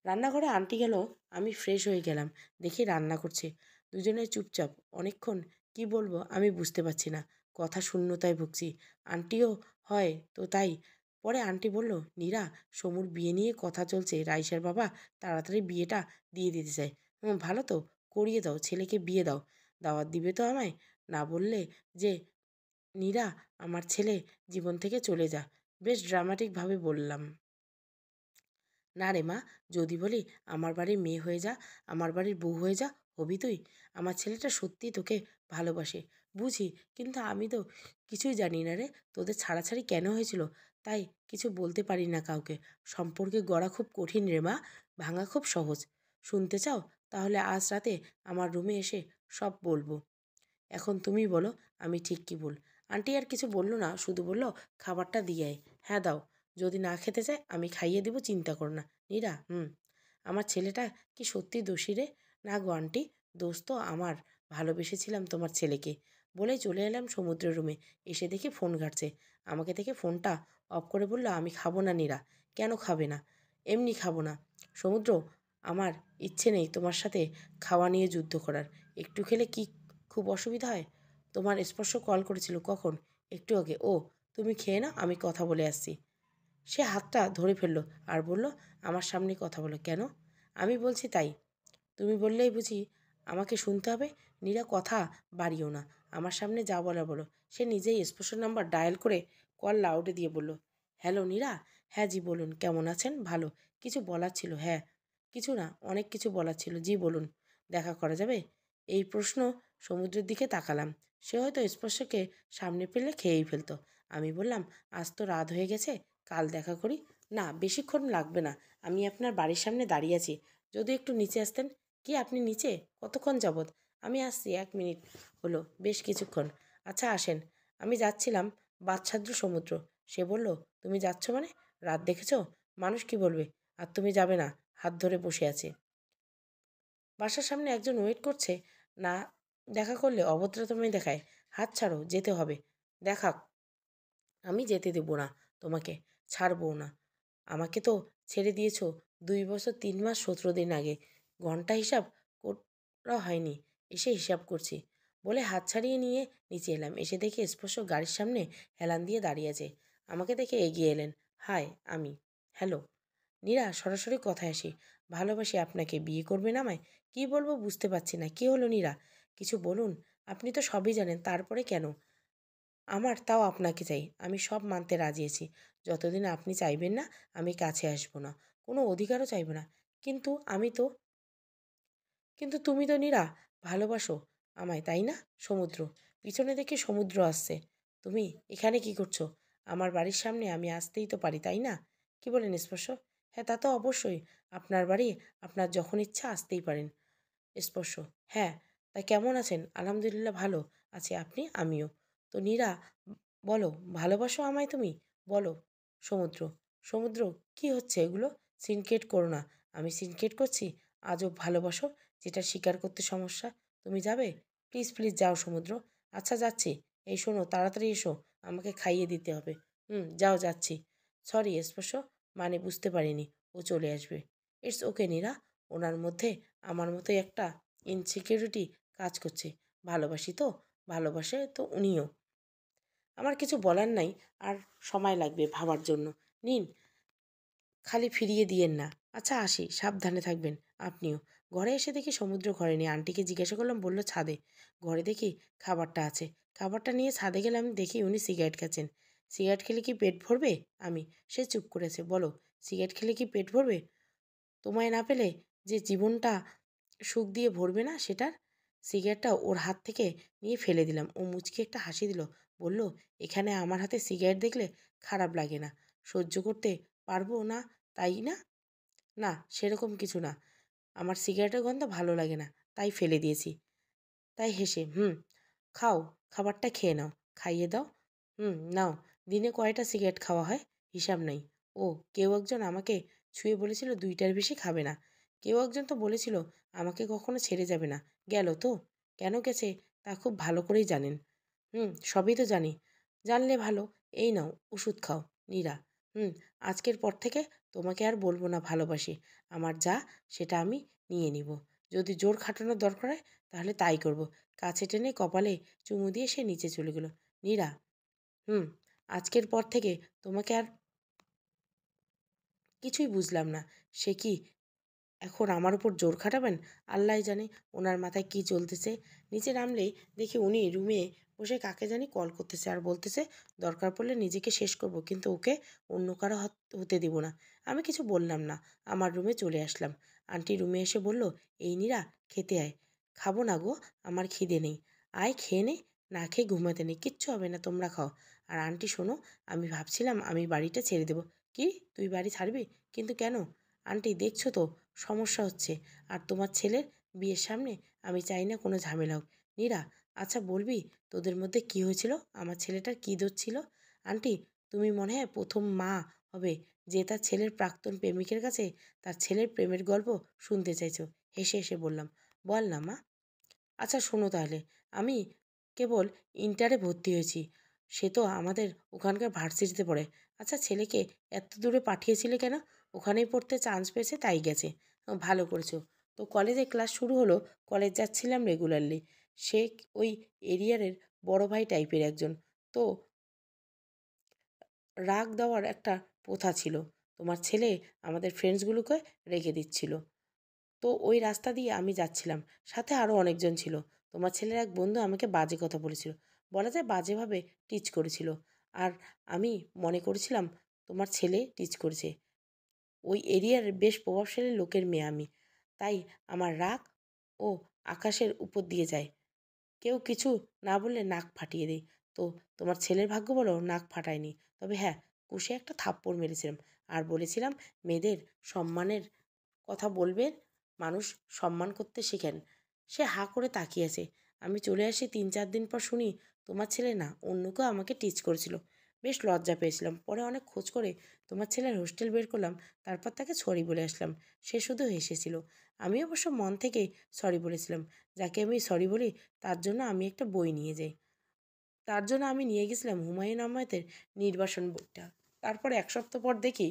রান্নাঘরে আন্টি গেল, আমি ফ্রেশ হয়ে গেলাম। দেখি রান্না করছে। দুজনে চুপচাপ। অনেকক্ষণ, কি বলব? আমি বুঝতে পারছি না। কথা শূন্যতায় ভুগছি। আন্টিও হয় তো তাই। পরে আন্টি বলল, নীরা, সমুর বিয়ে নিয়ে কথা চলছে। রাইসার বাবা তাড়াতাড়ি বিয়েটা দিয়ে দিতে চায়। ভালো তো, করিয়ে দাও, ছেলেকে বিয়ে দাও। দাওয়াত দিবে তো আমায় না বললে যে, নীরা, আমার ছেলে জীবন থেকে চলে যা বেশ ড্রামাটিকভাবে বললাম। না রে মা, যদি বলি আমার বাড়ির মেয়ে হয়ে যা, আমার বাড়ির বউ হয়ে যা, হবি তুই? আমার ছেলেটা সত্যিই তোকে ভালোবাসে। বুঝি, কিন্তু আমি তো কিছুই জানি না রে, তোদের ছাড়াছাড়ি কেন হয়েছিল? তাই কিছু বলতে পারি না কাউকে। সম্পর্কে গড়া খুব কঠিন রে মা, ভাঙা খুব সহজ। শুনতে চাও? তাহলে আজ রাতে আমার রুমে এসে সব বলব। এখন তুমি বলো, আমি ঠিক কি বল? আন্টি আর কিছু বলল না, শুধু বলল, খাবারটা দিয়ে হ্যাঁ দাও। যদি না খেতে চায়, আমি খাইয়ে দেবো, চিন্তা করো না। নীরা, হুম। আমার ছেলেটা কি সত্যি দোষী রে? না গো আন্টি, দোষ তো আমার। ভালোবেসেছিলাম তোমার ছেলেকে। বলে চলে এলাম সমুদ্রের রুমে। এসে দেখি ফোন ঘাটছে। আমাকে দেখে ফোনটা অফ করে বলল, আমি খাব না নীরা, কেন খাবে না? এমনি খাব না। সমুদ্র, আমার ইচ্ছে নেই তোমার সাথে খাওয়া নিয়ে যুদ্ধ করার। একটু খেলে কি খুব অসুবিধা হয়? তোমার স্পর্শ কল করেছিল, কখন? একটু আগে। ও, তুমি খেয়ে না আমি কথা বলে আসছি। সে হাতটা ধরে ফেলল আর বলল, আমার সামনে কথা বলো। কেন? আমি বলছি তাই। তুমি বললেই বুঝি আমাকে শুনতে হবে। নীরা কথা বাড়িও না। আমার সামনে যা বলা বলো। সে নিজেই স্পর্শ নাম্বার ডায়াল করে কল লাউডে দিয়ে বলল হ্যালো নীরা হ্যাঁ জি, বলুন, কেমন আছেন? ভালো। কিছু বলার ছিল হ্যাঁ। কিছু না, অনেক কিছু বলার ছিল, জি, বলুন, দেখা করা যাবে? এই প্রশ্ন সমুদ্রের দিকে তাকালাম। সে হয়তো স্পর্শকে সামনে পেলে খেয়েই ফেলতো। আমি বললাম, আজ তো রাত হয়ে গেছে, কাল দেখা করি। না, বেশিক্ষণ লাগবে না, আমি আপনার বাড়ির সামনে দাঁড়িয়ে আছি। যদি একটু নিচে আসতেন? কি, আপনি নিচে? কতক্ষণ যাবৎ? আমি আসছি, এক মিনিট। হলো, বেশ কিছুক্ষণ। আচ্ছা আসেন। আমি যাচ্ছিলাম বাচ্চাদ্র সমুদ্র। সে বলল, তুমি যাচ্ছ মানে? রাত দেখেছ? মানুষ কি বলবে? আর তুমি যাবে না, হাত ধরে বসে আছে। বাসার সামনে একজন ওয়েট করছে। না দেখা করলে অভদ্রতমে দেখায়। হাত ছাড়ো, যেতে হবে। দেখা আমি যেতে দেবো না তোমাকে, ছাড়বো না। আমাকে তো ছেড়ে দিয়েছ। দুই বছর তিন মাস সতেরো দিন আগে। ঘণ্টা হিসাব করা হয়নি। এসে হিসাব করছি। বলে হাত ছাড়িয়ে নিয়ে নিচে এলাম। এসে দেখে স্পর্শ গাড়ির সামনে হেলান দিয়ে দাঁড়িয়ে আছে। আমাকে দেখে এগিয়ে এলেন। হাই, আমি। হ্যালো। নীরা, সরাসরি কথায় আসি। ভালোবাসি আপনাকে। বিয়ে করবেন আমায়? কি বলব বুঝতে পারছি না। কি হলো নীরা? কিছু বলুন। আপনি তো সবই জানেন। তারপরে কেন? আমার তাও আপনাকে চাই। আমি সব মানতে রাজি আছি। যতদিন আপনি চাইবেন না, আমি কাছে আসব না। কোনো অধিকারও চাইব না। কিন্তু আমি তো, কিন্তু তুমি তো নীরা, ভালোবাসো। আমায়, তাই না? সমুদ্র। পিছনে দেখে সমুদ্র আসছে। তুমি এখানে কি করছ? আমার বাড়ির সামনে আমি আসতেই তো পারি, তাই না? কি বলেন স্পর্শ? হ্যাঁ তা তো অবশ্যই। আপনার বাড়ি আপনার যখন ইচ্ছা আসতেই পারেন। স্পর্শ হ্যাঁ তা কেমন আছেন? আলহামদুলিল্লাহ ভালো। আছে আপনি? আমিও। তো নীরা, বলো, ভালোবাসো আমায় তুমি? বলো, সমুদ্র। সমুদ্র, কি হচ্ছে এগুলো? সিনকেট করো না। আমি সিনকেট করছি। আজও ভালোবাসো, যেটা স্বীকার করতে সমস্যা। তুমি যাবে? প্লিজ প্লিজ যাও সমুদ্র। আচ্ছা যাচ্ছি। এই শোনো, তাড়াতাড়ি এসো। আমাকে খাইয়ে দিতে হবে। হুম, যাও, যাচ্ছি। সরি, স্পর্শ। মানে বুঝতে পারিনি। ও চলে আসবে। It's okay, Nira. ওনার মধ্যে আমার মতো একটা ইনসিকিউরিটি কাজ করছে। ভালোবাসি তো, ভালোবাসে তো উনিও। আমার কিছু বলার নাই, আর সময় লাগবে ভাবার জন্য। নিন, খালি ফিরিয়ে দিয়েন না। আচ্ছা আসি। সাবধানে থাকবেন, আপনিও। ঘরে এসে দেখি সমুদ্র ঘরে নিয়ে আন্টিকে জিজ্ঞাসা করলাম, বলল, ছাদে। ঘরে দেখি খাবারটা আছে। খাবারটা নিয়ে ছাদে গেলাম, দেখি উনি সিগারেট খাচ্ছেন। সিগারেট খেলে কি পেট ভরবে? আমি, সে চুপ করেছে। বলো, সিগারেট খেলে কি পেট ভরবে? তোমায় না পেলে যে জীবনটা সুখ দিয়ে ভরবে না সেটার? সিগারেটটা ওর হাত থেকে নিয়ে ফেলে দিলাম। ও মুচকি একটা হাসি দিল, বলল, এখানে আমার হাতে সিগারেট দেখলে খারাপ লাগে না। সহ্য করতে পারব না, তাই না? না, সেরকম কিছু না। আমার সিগারেটের গন্ধ ভালো লাগে না, তাই ফেলে দিয়েছি। তাই হেসে, হুম, খাও, খাবারটা খেয়ে নাও, খাইয়ে দাও, হুম, নাও, দিনে কয়টা সিগারেট খাওয়া হয়? হিসাব নেই। ও, কেউ একজন আমাকে ছুঁয়ে বলেছিল দুইটার বেশি খাবে না। কেউ একজন তো বলেছিল আমাকে কখনো ছেড়ে যাবে না। গেল তো? কেন গেছে? তা খুব ভালো করেই জানেন। হুম, সবই তো জানি। জানলে ভালো, এই নাও, ওষুধ খাও, নীরা। হুম, আজকের পর থেকে তোমাকে আর বলব না ভালোবাসি। আমার যা, সেটা আমি নিয়ে নিব। যদি জোর খাটানোর দরকার হয়, তাহলে তাই করব। কাছে টেনে কপালে চুমু দিয়ে সে নিচে চলে গেল। নীরা, হুম, আজকের পর থেকে তোমাকে আর কিছুই বুঝলাম না। সে কি এখন আমার উপর জোর খাটাবেন? আল্লাহ জানে ওনার মাথায় কি চলতেছে। নিচে নামলেই দেখি উনি রুমে বসে কাকে জানি কল করতেছে আর বলতেছে, দরকার পড়লে নিজেকে শেষ করব, কিন্তু ওকে অন্য কারও হতে দিব না। আমি কিছু বললাম না, আমার রুমে চলে আসলাম। আন্টি রুমে এসে বলল, এই নিরা, খেতে আয়। খাব না গো, আমার খিদে নেই। আয়, খেয়ে নে, না খেয়ে ঘুমাতে নেই, কিচ্ছু হবে না, তোমরা খাও। আর আন্টি শোনো, আমি ভাবছিলাম আমি বাড়িটা ছেড়ে দেবো। কি? তুই বাড়ি ছাড়বি? কিন্তু কেন? আন্টি দেখছ তো, সমস্যা হচ্ছে। আর তোমার ছেলের বিয়ের সামনে আমি চাই না কোনো ঝামেলা হোক। নীরা আচ্ছা বলবি, তোদের মধ্যে কি হয়েছিল? আমার ছেলেটার কী দোষ ছিল? আন্টি, তুমি মনে হয় প্রথম মা হবে যে তার ছেলের প্রাক্তন প্রেমিকের কাছে তার ছেলের প্রেমের গল্প শুনতে চাইছো। হেসে হেসে বললাম, বল না মা। আচ্ছা শোনো তাহলে, আমি কেবল ইন্টারে ভর্তি হয়েছি। সে তো আমাদের ওখানকার ভার্সিটিতে পড়ে। আচ্ছা ছেলেকে এত দূরে পাঠিয়েছিলে কেন? ওখানেই পড়তে চান্স পেয়েছে, তাই গেছে। ভালো করেছ। তো কলেজে ক্লাস শুরু হলো কলেজ যাচ্ছিলাম রেগুলারলি সে ওই এরিয়ারের বড় ভাই টাইপের একজন। তো রাগ দেওয়ার একটা প্রথা ছিল। তোমার ছেলে আমাদের ফ্রেন্ডসগুলোকে রেখে দিচ্ছিল। তো ওই রাস্তা দিয়ে আমি যাচ্ছিলাম। সাথে আরও অনেকজন ছিল। তোমার ছেলের এক বন্ধু আমাকে বাজে কথা বলেছিল। বলা যায় বাজেভাবে টিচ করেছিল। আর আমি মনে করেছিলাম, তোমার ছেলে টিচ করেছে। ওই এরিয়ার বেশ প্রভাবশালী লোকের মেয়ে আমি। তাই আমার রাগ ও আকাশের উপর দিয়ে যায়। কেউ কিছু না বললে নাক ফাটিয়ে দেয়। তো তোমার ছেলের ভাগ্য বলো, নাক ফাটায়নি। তবে হ্যাঁ কুশে একটা থাপ্পড় মেরেছিলাম। আর বলেছিলাম, মেয়েদের সম্মানের কথা বলবেন মানুষ সম্মান করতে শেখেন। সে হা করে তাকিয়েছে আমি চলে আসি তিন চার দিন পর শুনি, তোমার ছেলে না, অন্য কেউ আমাকে টিচ করেছিল। বেশ লজ্জা পেয়েছিলাম। পরে অনেক খোঁজ করে তোমার ছেলের হোস্টেল বের করলাম। তারপর তাকে সরি বলে আসলাম। সে শুধু হেসেছিল। আমি অবশ্য মন থেকে সরি বলেছিলাম। যাকে আমি সরি বলি, তার জন্য আমি একটা বই নিয়ে যাই। তার জন্য আমি নিয়ে গেছিলাম হুমায়ুন আহমেদের নির্বাসন বইটা। তারপর এক সপ্তাহ পর দেখি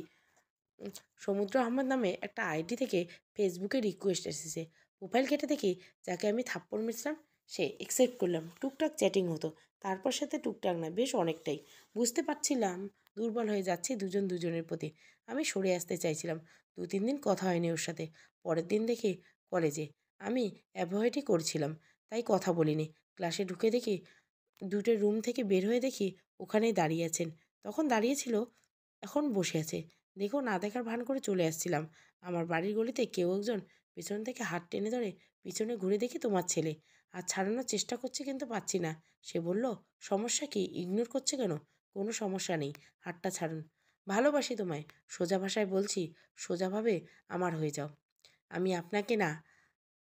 সমুদ্র আহমদ নামে একটা আইডি থেকে ফেসবুকে রিকোয়েস্ট এসেছে। প্রোফাইল কেটে দেখি, যাকে আমি থাপ্পড় মেরেছিলাম সে অ্যাকসেপ্ট করলাম। টুকটাক চ্যাটিং হতো। তারপর সাথে টুকটাক না, বেশ অনেকটাই। বুঝতে পারছিলাম দুর্বল হয়ে যাচ্ছে দুজন দুজনের প্রতি। আমি সরে আসতে চাইছিলাম। দু তিন দিন কথা হয়নি ওর সাথে। পরের দিন দেখি কলেজে আমি অ্যাভয়েডই করছিলাম। তাই কথা বলিনি। ক্লাসে ঢুকে দেখি দুটো রুম থেকে বের হয়ে দেখি ওখানেই দাঁড়িয়ে আছেন। তখন দাঁড়িয়েছিল, এখন বসে আছে। দেখো না দেখার ভান করে চলে আসছিলাম। আমার বাড়ির গলিতে কেউ একজন পিছন থেকে হাত টেনে ধরে পিছনে ঘুরে দেখি তোমার ছেলে। আর ছাড়ানোর চেষ্টা করছে কিন্তু পাচ্ছি না। সে বলল, সমস্যা কি? ইগনোর করছে কেন? কোনো সমস্যা নেই। হাতটা ছাড়ুন। ভালোবাসি তোমায়। সোজা ভাষায় বলছি, সোজাভাবে আমার হয়ে যাও। আমি আপনাকে না,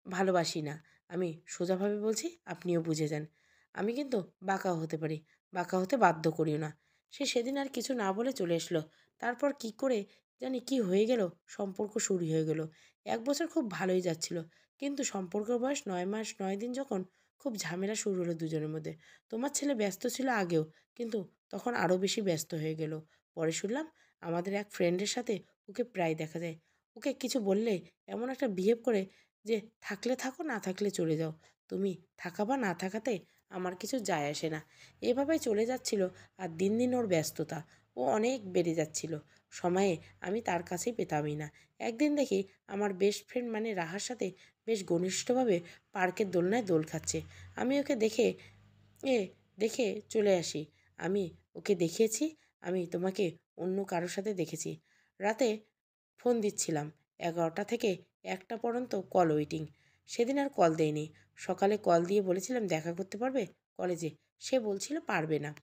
ভালোবাসি না। আমি সোজাভাবে বলছি, আপনিও বুঝে যান। আমি কিন্তু বাঁকা হতে পারি। বাঁকা হতে বাধ্য করিও না। সে সেদিন আর কিছু না বলে চলে এসলো। তারপর কি করে জানি কি হয়ে গেল, সম্পর্ক শুরু হয়ে গেল। এক বছর খুব ভালোই যাচ্ছিল। কিন্তু সম্পর্ক বয়স নয় মাস, নয় দিন যখন খুব ঝামেলা শুরু হলো দুজনের মধ্যে। তোমার ছেলে ব্যস্ত ছিল আগেও, কিন্তু তখন আরও বেশি ব্যস্ত হয়ে গেল। পরে শুনলাম আমাদের এক ফ্রেন্ডের সাথে ওকে প্রায় দেখা যায়। ওকে কিছু বললে এমন একটা বিহেভ করে যে, থাকলে থাকো, না থাকলে চলে যাও। তুমি থাকা বা না থাকাতে আমার কিছু যায় আসে না। এভাবেই চলে যাচ্ছিল আর দিন দিন ওর ব্যস্ততা। ও অনেক বেড়ে যাচ্ছিল। সময়ে আমি তার কাছেই পেতামই না। একদিন দেখি আমার বেস্ট ফ্রেন্ড মানে রাহার সাথে বেশ ঘনিষ্ঠভাবে পার্কের দোলনায় দোল খাচ্ছে। আমি ওকে দেখে, এ, দেখে চলে আসি। আমি ওকে দেখিয়েছি, আমি তোমাকে অন্য কারোর সাথে দেখেছি। রাতে ফোন দিচ্ছিলাম, এগারোটা থেকে একটা পর্যন্ত কল ওয়েটিং সেদিন আর কল দেয়নি। সকালে কল দিয়ে বলেছিলাম, দেখা করতে পারবে? কলেজে সে বলছিল, পারবে না।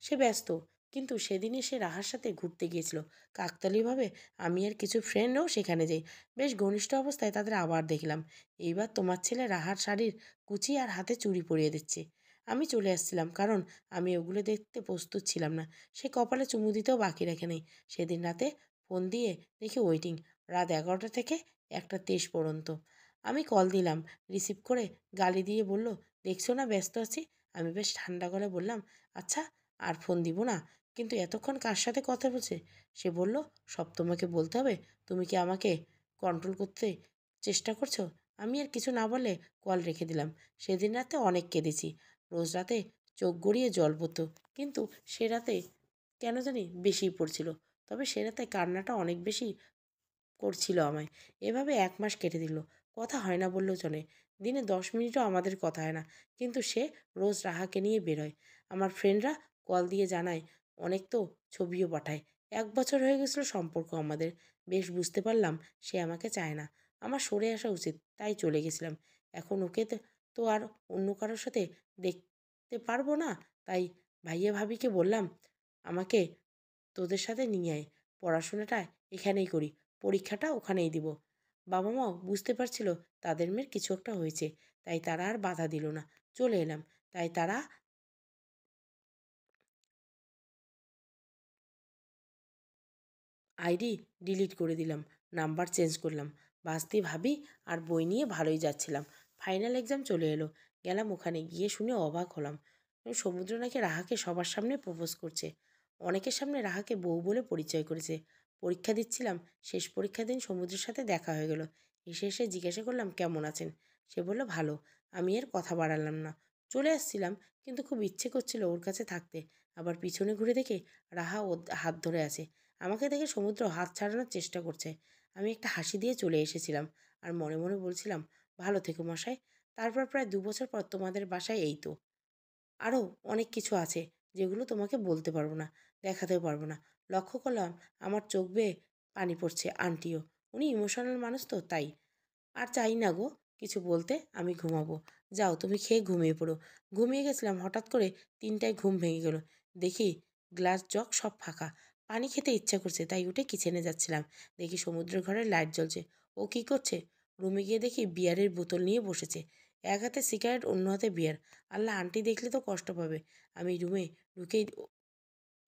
সে ব্যস্ত। কিন্তু সেদিনই সে রাহার সাথে ঘুরতে গিয়েছিল। কাকতালীয়ভাবে আমি আর কিছু ফ্রেন্ডও সেখানে যাই। বেশ ঘনিষ্ঠ অবস্থায় তাদের আবার দেখলাম। এইবার তোমার ছেলে রাহার শাড়ির কুচি আর হাতে চুড়ি পরিয়ে দিচ্ছে। আমি চলে আসছিলাম কারণ আমি ওগুলো দেখতে প্রস্তুত ছিলাম না। সে কপালে চুমু দিতেও বাকি রাখে নেই। সেদিন রাতে ফোন দিয়ে দেখি ওয়েটিং রাত এগারোটা থেকে একটা তেইশ পর্যন্ত। আমি কল দিলাম। রিসিভ করে গালি দিয়ে বলল, দেখছ না ব্যস্ত আছি? আমি বেশ ঠান্ডা গলায় বললাম আচ্ছা আর ফোন দিব না। কিন্তু এতক্ষণ কার সাথে কথা বলছে? সে বলল, সব তোমাকে বলতে হবে। তুমি কি আমাকে কন্ট্রোল করতে চেষ্টা করছ? আমি আর কিছু না বলে কল রেখে দিলাম। সেদিন রাতে অনেক কেঁদেছি। রোজ রাতে চোখ গড়িয়ে জল পড়তো। কিন্তু সে রাতে কেন জানি বেশিই পড়ছিল। তবে সে রাতে কান্নাটা অনেক বেশি করছিল আমায়। এভাবে এক মাস কেটে দিল। কথা হয় না বললেও চলে। দিনে দশ মিনিটও আমাদের কথা হয় না। কিন্তু সে রোজ রাহাকে নিয়ে বেরোয়। আমার ফ্রেন্ডরা কল দিয়ে জানায়, অনেক তো ছবিও পাঠায়। এক বছর হয়ে গেছিল সম্পর্ক আমাদের। বেশ বুঝতে পারলাম সে আমাকে চায় না। আমার সরে আসা উচিত, তাই চলে গেছিলাম। এখন ওকে তো আর অন্য কারোর সাথে দেখতে পারব না? তাই ভাইয়া ভাবিকে বললাম, আমাকে তোদের সাথে নিয়ে আয়। পড়াশোনাটা এখানেই করি। পরীক্ষাটা ওখানেই দিব। বাবা মাও বুঝতে পারছিল তাদের মেয়ের কিছু একটা হয়েছে, তাই তারা আর বাধা দিল না। চলে এলাম। তাই তারা আইডি ডিলিট করে দিলাম, নাম্বার চেঞ্জ করলাম। বাঁচতে ভাবি আর বই নিয়ে ভালোই যাচ্ছিলাম। ফাইনাল এক্সাম চলে এলো। গেলাম ওখানে গিয়ে শুনে অবাক হলাম। সমুদ্র নাকি রাহাকে সবার সামনে প্রপোজ করছে। অনেকের সামনে রাহাকে বউ বলে পরিচয় করেছে। পরীক্ষা দিচ্ছিলাম, শেষ পরীক্ষার দিন সমুদ্রের সাথে দেখা হয়ে গেল। এসে এসে জিজ্ঞাসা করলাম, কেমন আছেন? সে বলল, ভালো। আমি এর কথা বাড়ালাম না। চলে আসছিলাম, কিন্তু খুব ইচ্ছে করছিল ওর কাছে থাকতে। আবার পিছনে ঘুরে দেখে রাহা ও হাত ধরে আছে। আমাকে দেখে সমুদ্র হাত ছাড়ানোর চেষ্টা করছে। আমি একটা হাসি দিয়ে চলে এসেছিলাম আর মনে মনে বলছিলাম, ভালো থেকো মশাই, তারপর প্রায় দু বছর পর তোমাদের বাসায় এই তো। আরও অনেক কিছু আছে যেগুলো তোমাকে বলতে পারব না, দেখাতেও পারব না। লক্ষ্য করলাম আমার চোখ বেয়ে পানি পড়ছে আন্টিও। উনি ইমোশনাল মানুষ তো, তাই। আর চাই না গো কিছু বলতে, আমি ঘুমাবো। যাও, তুমি খেয়ে ঘুমিয়ে পড়ো। ঘুমিয়ে গেছিলাম, হঠাৎ করে তিনটায় ঘুম ভেঙে গেল। দেখি, গ্লাস জগ সব ফাঁকা। পানি খেতে ইচ্ছা করছে, তাই উঠে কিচেনে যাচ্ছিলাম। দেখি সমুদ্রের ঘরে লাইট জ্বলছে। ও কি করছে? রুমে গিয়ে দেখি বিয়ারের বোতল নিয়ে বসেছে। এক হাতে সিগারেট অন্য হাতে বিয়ার আল্লাহ আন্টি দেখলে তো কষ্ট পাবে। আমি রুমে ঢুকেই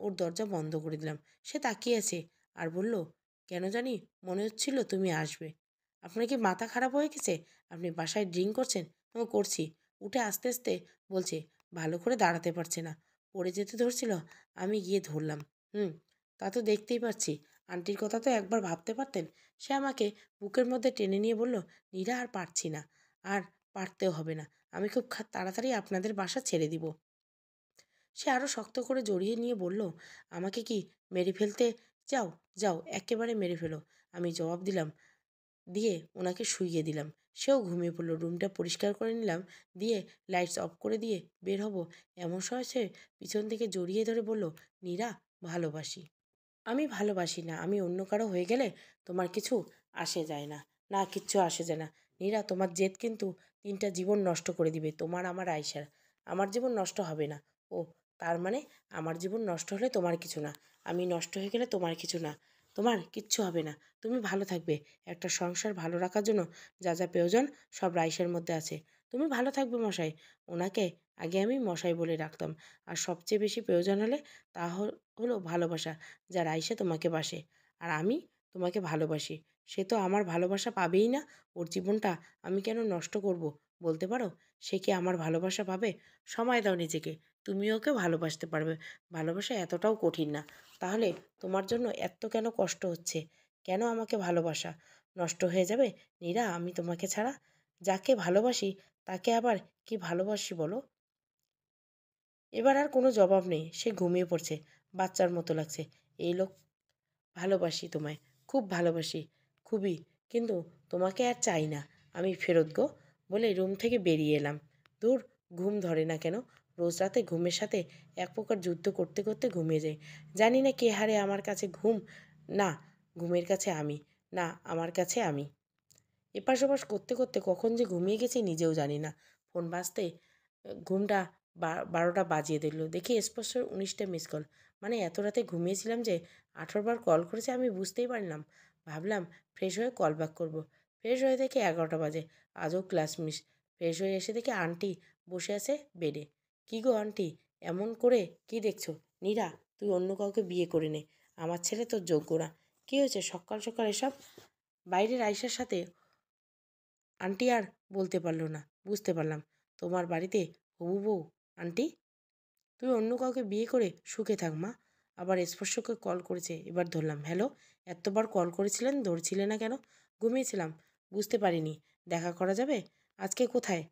ওর দরজা বন্ধ করে দিলাম। সে তাকিয়ে আছে আর বলল, কেন জানি? মনে হচ্ছিল তুমি আসবে। আপনার কি মাথা খারাপ হয়ে গেছে? আপনি বাসায় ড্রিঙ্ক করছেন? ও, করছি। উঠে আস্তে আস্তে বলছে, ভালো করে দাঁড়াতে পারছে না। পড়ে যেতে ধরছিল, আমি গিয়ে ধরলাম। হুম। তা তো দেখতেই পাচ্ছি। আন্টির কথা তো একবার ভাবতে পারতেন। সে আমাকে বুকের মধ্যে টেনে নিয়ে বলল, নীরা, আর পারছি না। আর পারতেও হবে না। আমি খুব তাড়াতাড়ি আপনাদের বাসা ছেড়ে দিব। সে আরও শক্ত করে জড়িয়ে নিয়ে বলল, আমাকে কি মেরে ফেলতে যাও যাও, একেবারে মেরে ফেলো। আমি জবাব দিলাম, দিয়ে ওনাকে শুইয়ে দিলাম। সেও ঘুমিয়ে পড়ল। রুমটা পরিষ্কার করে নিলাম, দিয়ে লাইটস অফ করে দিয়ে বের হব। এমন সময় সে পিছন থেকে জড়িয়ে ধরে বলল, নীরা, ভালোবাসি। আমি ভালোবাসি না। আমি অন্য কারও হয়ে গেলে তোমার কিছু আসে যায় না। না, কিচ্ছু আসে যায় না। নীরা, তোমার জেদ কিন্তু তিনটা জীবন নষ্ট করে দিবে। তোমার, আমার আয়সার আমার জীবন নষ্ট হবে না। ও, তার মানে আমার জীবন নষ্ট হলে তোমার কিছু না। আমি নষ্ট হয়ে গেলে তোমার কিছু না। তোমার কিচ্ছু হবে না। তুমি ভালো থাকবে। একটা সংসার ভালো রাখার জন্য যা যা প্রয়োজন সব রাইসের মধ্যে আছে। তুমি ভালো থাকবে মশাই। ওনাকে আগে আমি মশাই বলে রাখতাম আর সবচেয়ে বেশি প্রয়োজন হলে তা হলো ভালোবাসা যা রাইসে তোমাকে বাসে। আর আমি তোমাকে ভালোবাসি। সে তো আমার ভালোবাসা পাবেই না। ওর জীবনটা আমি কেন নষ্ট করব? বলতে পারো? সে কি আমার ভালোবাসা পাবে? সময় দাও নিজেকে। তুমি ওকে ভালোবাসতে পারবে। ভালোবাসা এতটাও কঠিন না। তাহলে তোমার জন্য এত কেন কষ্ট হচ্ছে? কেন আমাকে ভালোবাসা? নষ্ট হয়ে যাবে? নীরা, আমি তোমাকে ছাড়া যাকে ভালোবাসি, তাকে আবার কি ভালোবাসি বলো? এবার আর কোনো জবাব নেই। সে ঘুমিয়ে পড়ছে। বাচ্চার মতো লাগছে। এই লোক ভালোবাসি তোমায়। খুব ভালোবাসি। খুবই। কিন্তু তোমাকে আর চাই না। আমি ফেরত গো বলে রুম থেকে বেরিয়ে এলাম। দূর ঘুম ধরে না কেন? রোজ রাতে ঘুমের সাথে এক প্রকার যুদ্ধ করতে করতে ঘুমিয়ে যাই। জানি না কে হারে আমার কাছে ঘুম না, ঘুমের কাছে আমি না, আমার কাছে আমি। এপাশ ওপাশ করতে করতে কখন যে ঘুমিয়ে গেছি নিজেও জানি না। ফোন বাজতে ঘুমটা বারোটা বাজিয়ে দিল দেখি স্পষ্ট উনিশটা মিস কল মানে এত রাতে ঘুমিয়েছিলাম যে আঠারোবার কল করেছে আমি বুঝতেই পারলাম। ভাবলাম ফ্রেশ হয়ে কল ব্যাক করব। ফ্রেশ হয়ে দেখি এগারোটা বাজে। আজও ক্লাস মিস ফ্রেশ হয়ে এসে দেখি আন্টি বসে আছে বেডে কী গো আন্টি এমন করে কি দেখছ? নীরা, তুই অন্য কাউকে বিয়ে করে নে। আমার ছেলে তোর যোগ্য না। কী হয়েছে? সকাল সকাল এসব? বাইরের আইসার সাথে আন্টি আর বলতে পারল না। বুঝতে পারলাম। তোমার বাড়িতে হবু বউ আন্টি তুই অন্য কাউকে বিয়ে করে সুখে থাক মা। আবার স্পর্শকে কল করেছে, এবার ধরলাম। হ্যালো, এতবার কল করেছিলেন, ধরছিলে না কেন? ঘুমিয়েছিলাম, বুঝতে পারিনি। দেখা করা যাবে? আজকে কোথায়?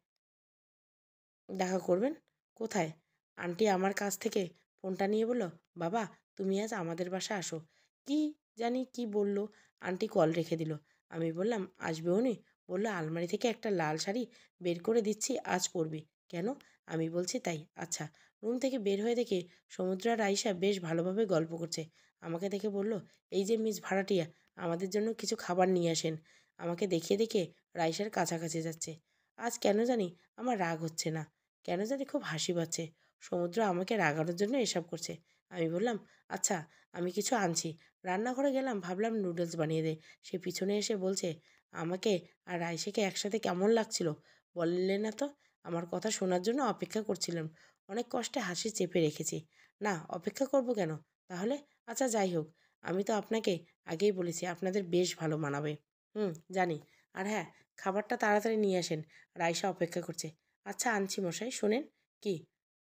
দেখা করবেন? কোথায়? আন্টি আমার কাছ থেকে ফোনটা নিয়ে বলল, বাবা, তুমি আজ আমাদের বাসায় আসো। কি জানি কি বলল? আন্টি কল রেখে দিল। আমি বললাম, আসবে উনি? বলল, আলমারি থেকে একটা লাল শাড়ি বের করে দিচ্ছি, আজ পরবি। কেন? আমি বলছি, তাই? আচ্ছা। রুম থেকে বের হয়ে দেখে সমুদ্র আর আয়সা বেশ ভালোভাবে গল্প করছে। আমাকে দেখে বলল, এই যে মিস ভাড়াটিয়া, আমাদের জন্য কিছু খাবার নিয়ে আসেন। আমাকে দেখিয়ে দেখে রাইসার কাছাকাছি যাচ্ছে। আজ কেন জানি আমার রাগ হচ্ছে না। কেন জানি খুব হাসি পাচ্ছে। সমুদ্র আমাকে রাগানোর জন্য এসব করছে। আমি বললাম আচ্ছা আমি কিছু আনছি। রান্নাঘরে গেলাম, ভাবলাম নুডলস বানিয়ে দে সে পিছনে এসে বলছে, আমাকে আর রাইসাকে একসাথে কেমন লাগছিল? বললে না তো? আমার কথা শোনার জন্য অপেক্ষা করছিলাম। অনেক কষ্টে হাসি চেপে রেখেছি। না, অপেক্ষা করব কেন? তাহলে আচ্ছা যাই হোক। আমি তো আপনাকে আগেই বলেছি, আপনাদের বেশ ভালো মানাবে। হুম, জানি। আর হ্যাঁ খাবারটা তাড়াতাড়ি নিয়ে আসেন। রাইসা অপেক্ষা করছে। আচ্ছা আনছি মশাই, শোনেন। কি?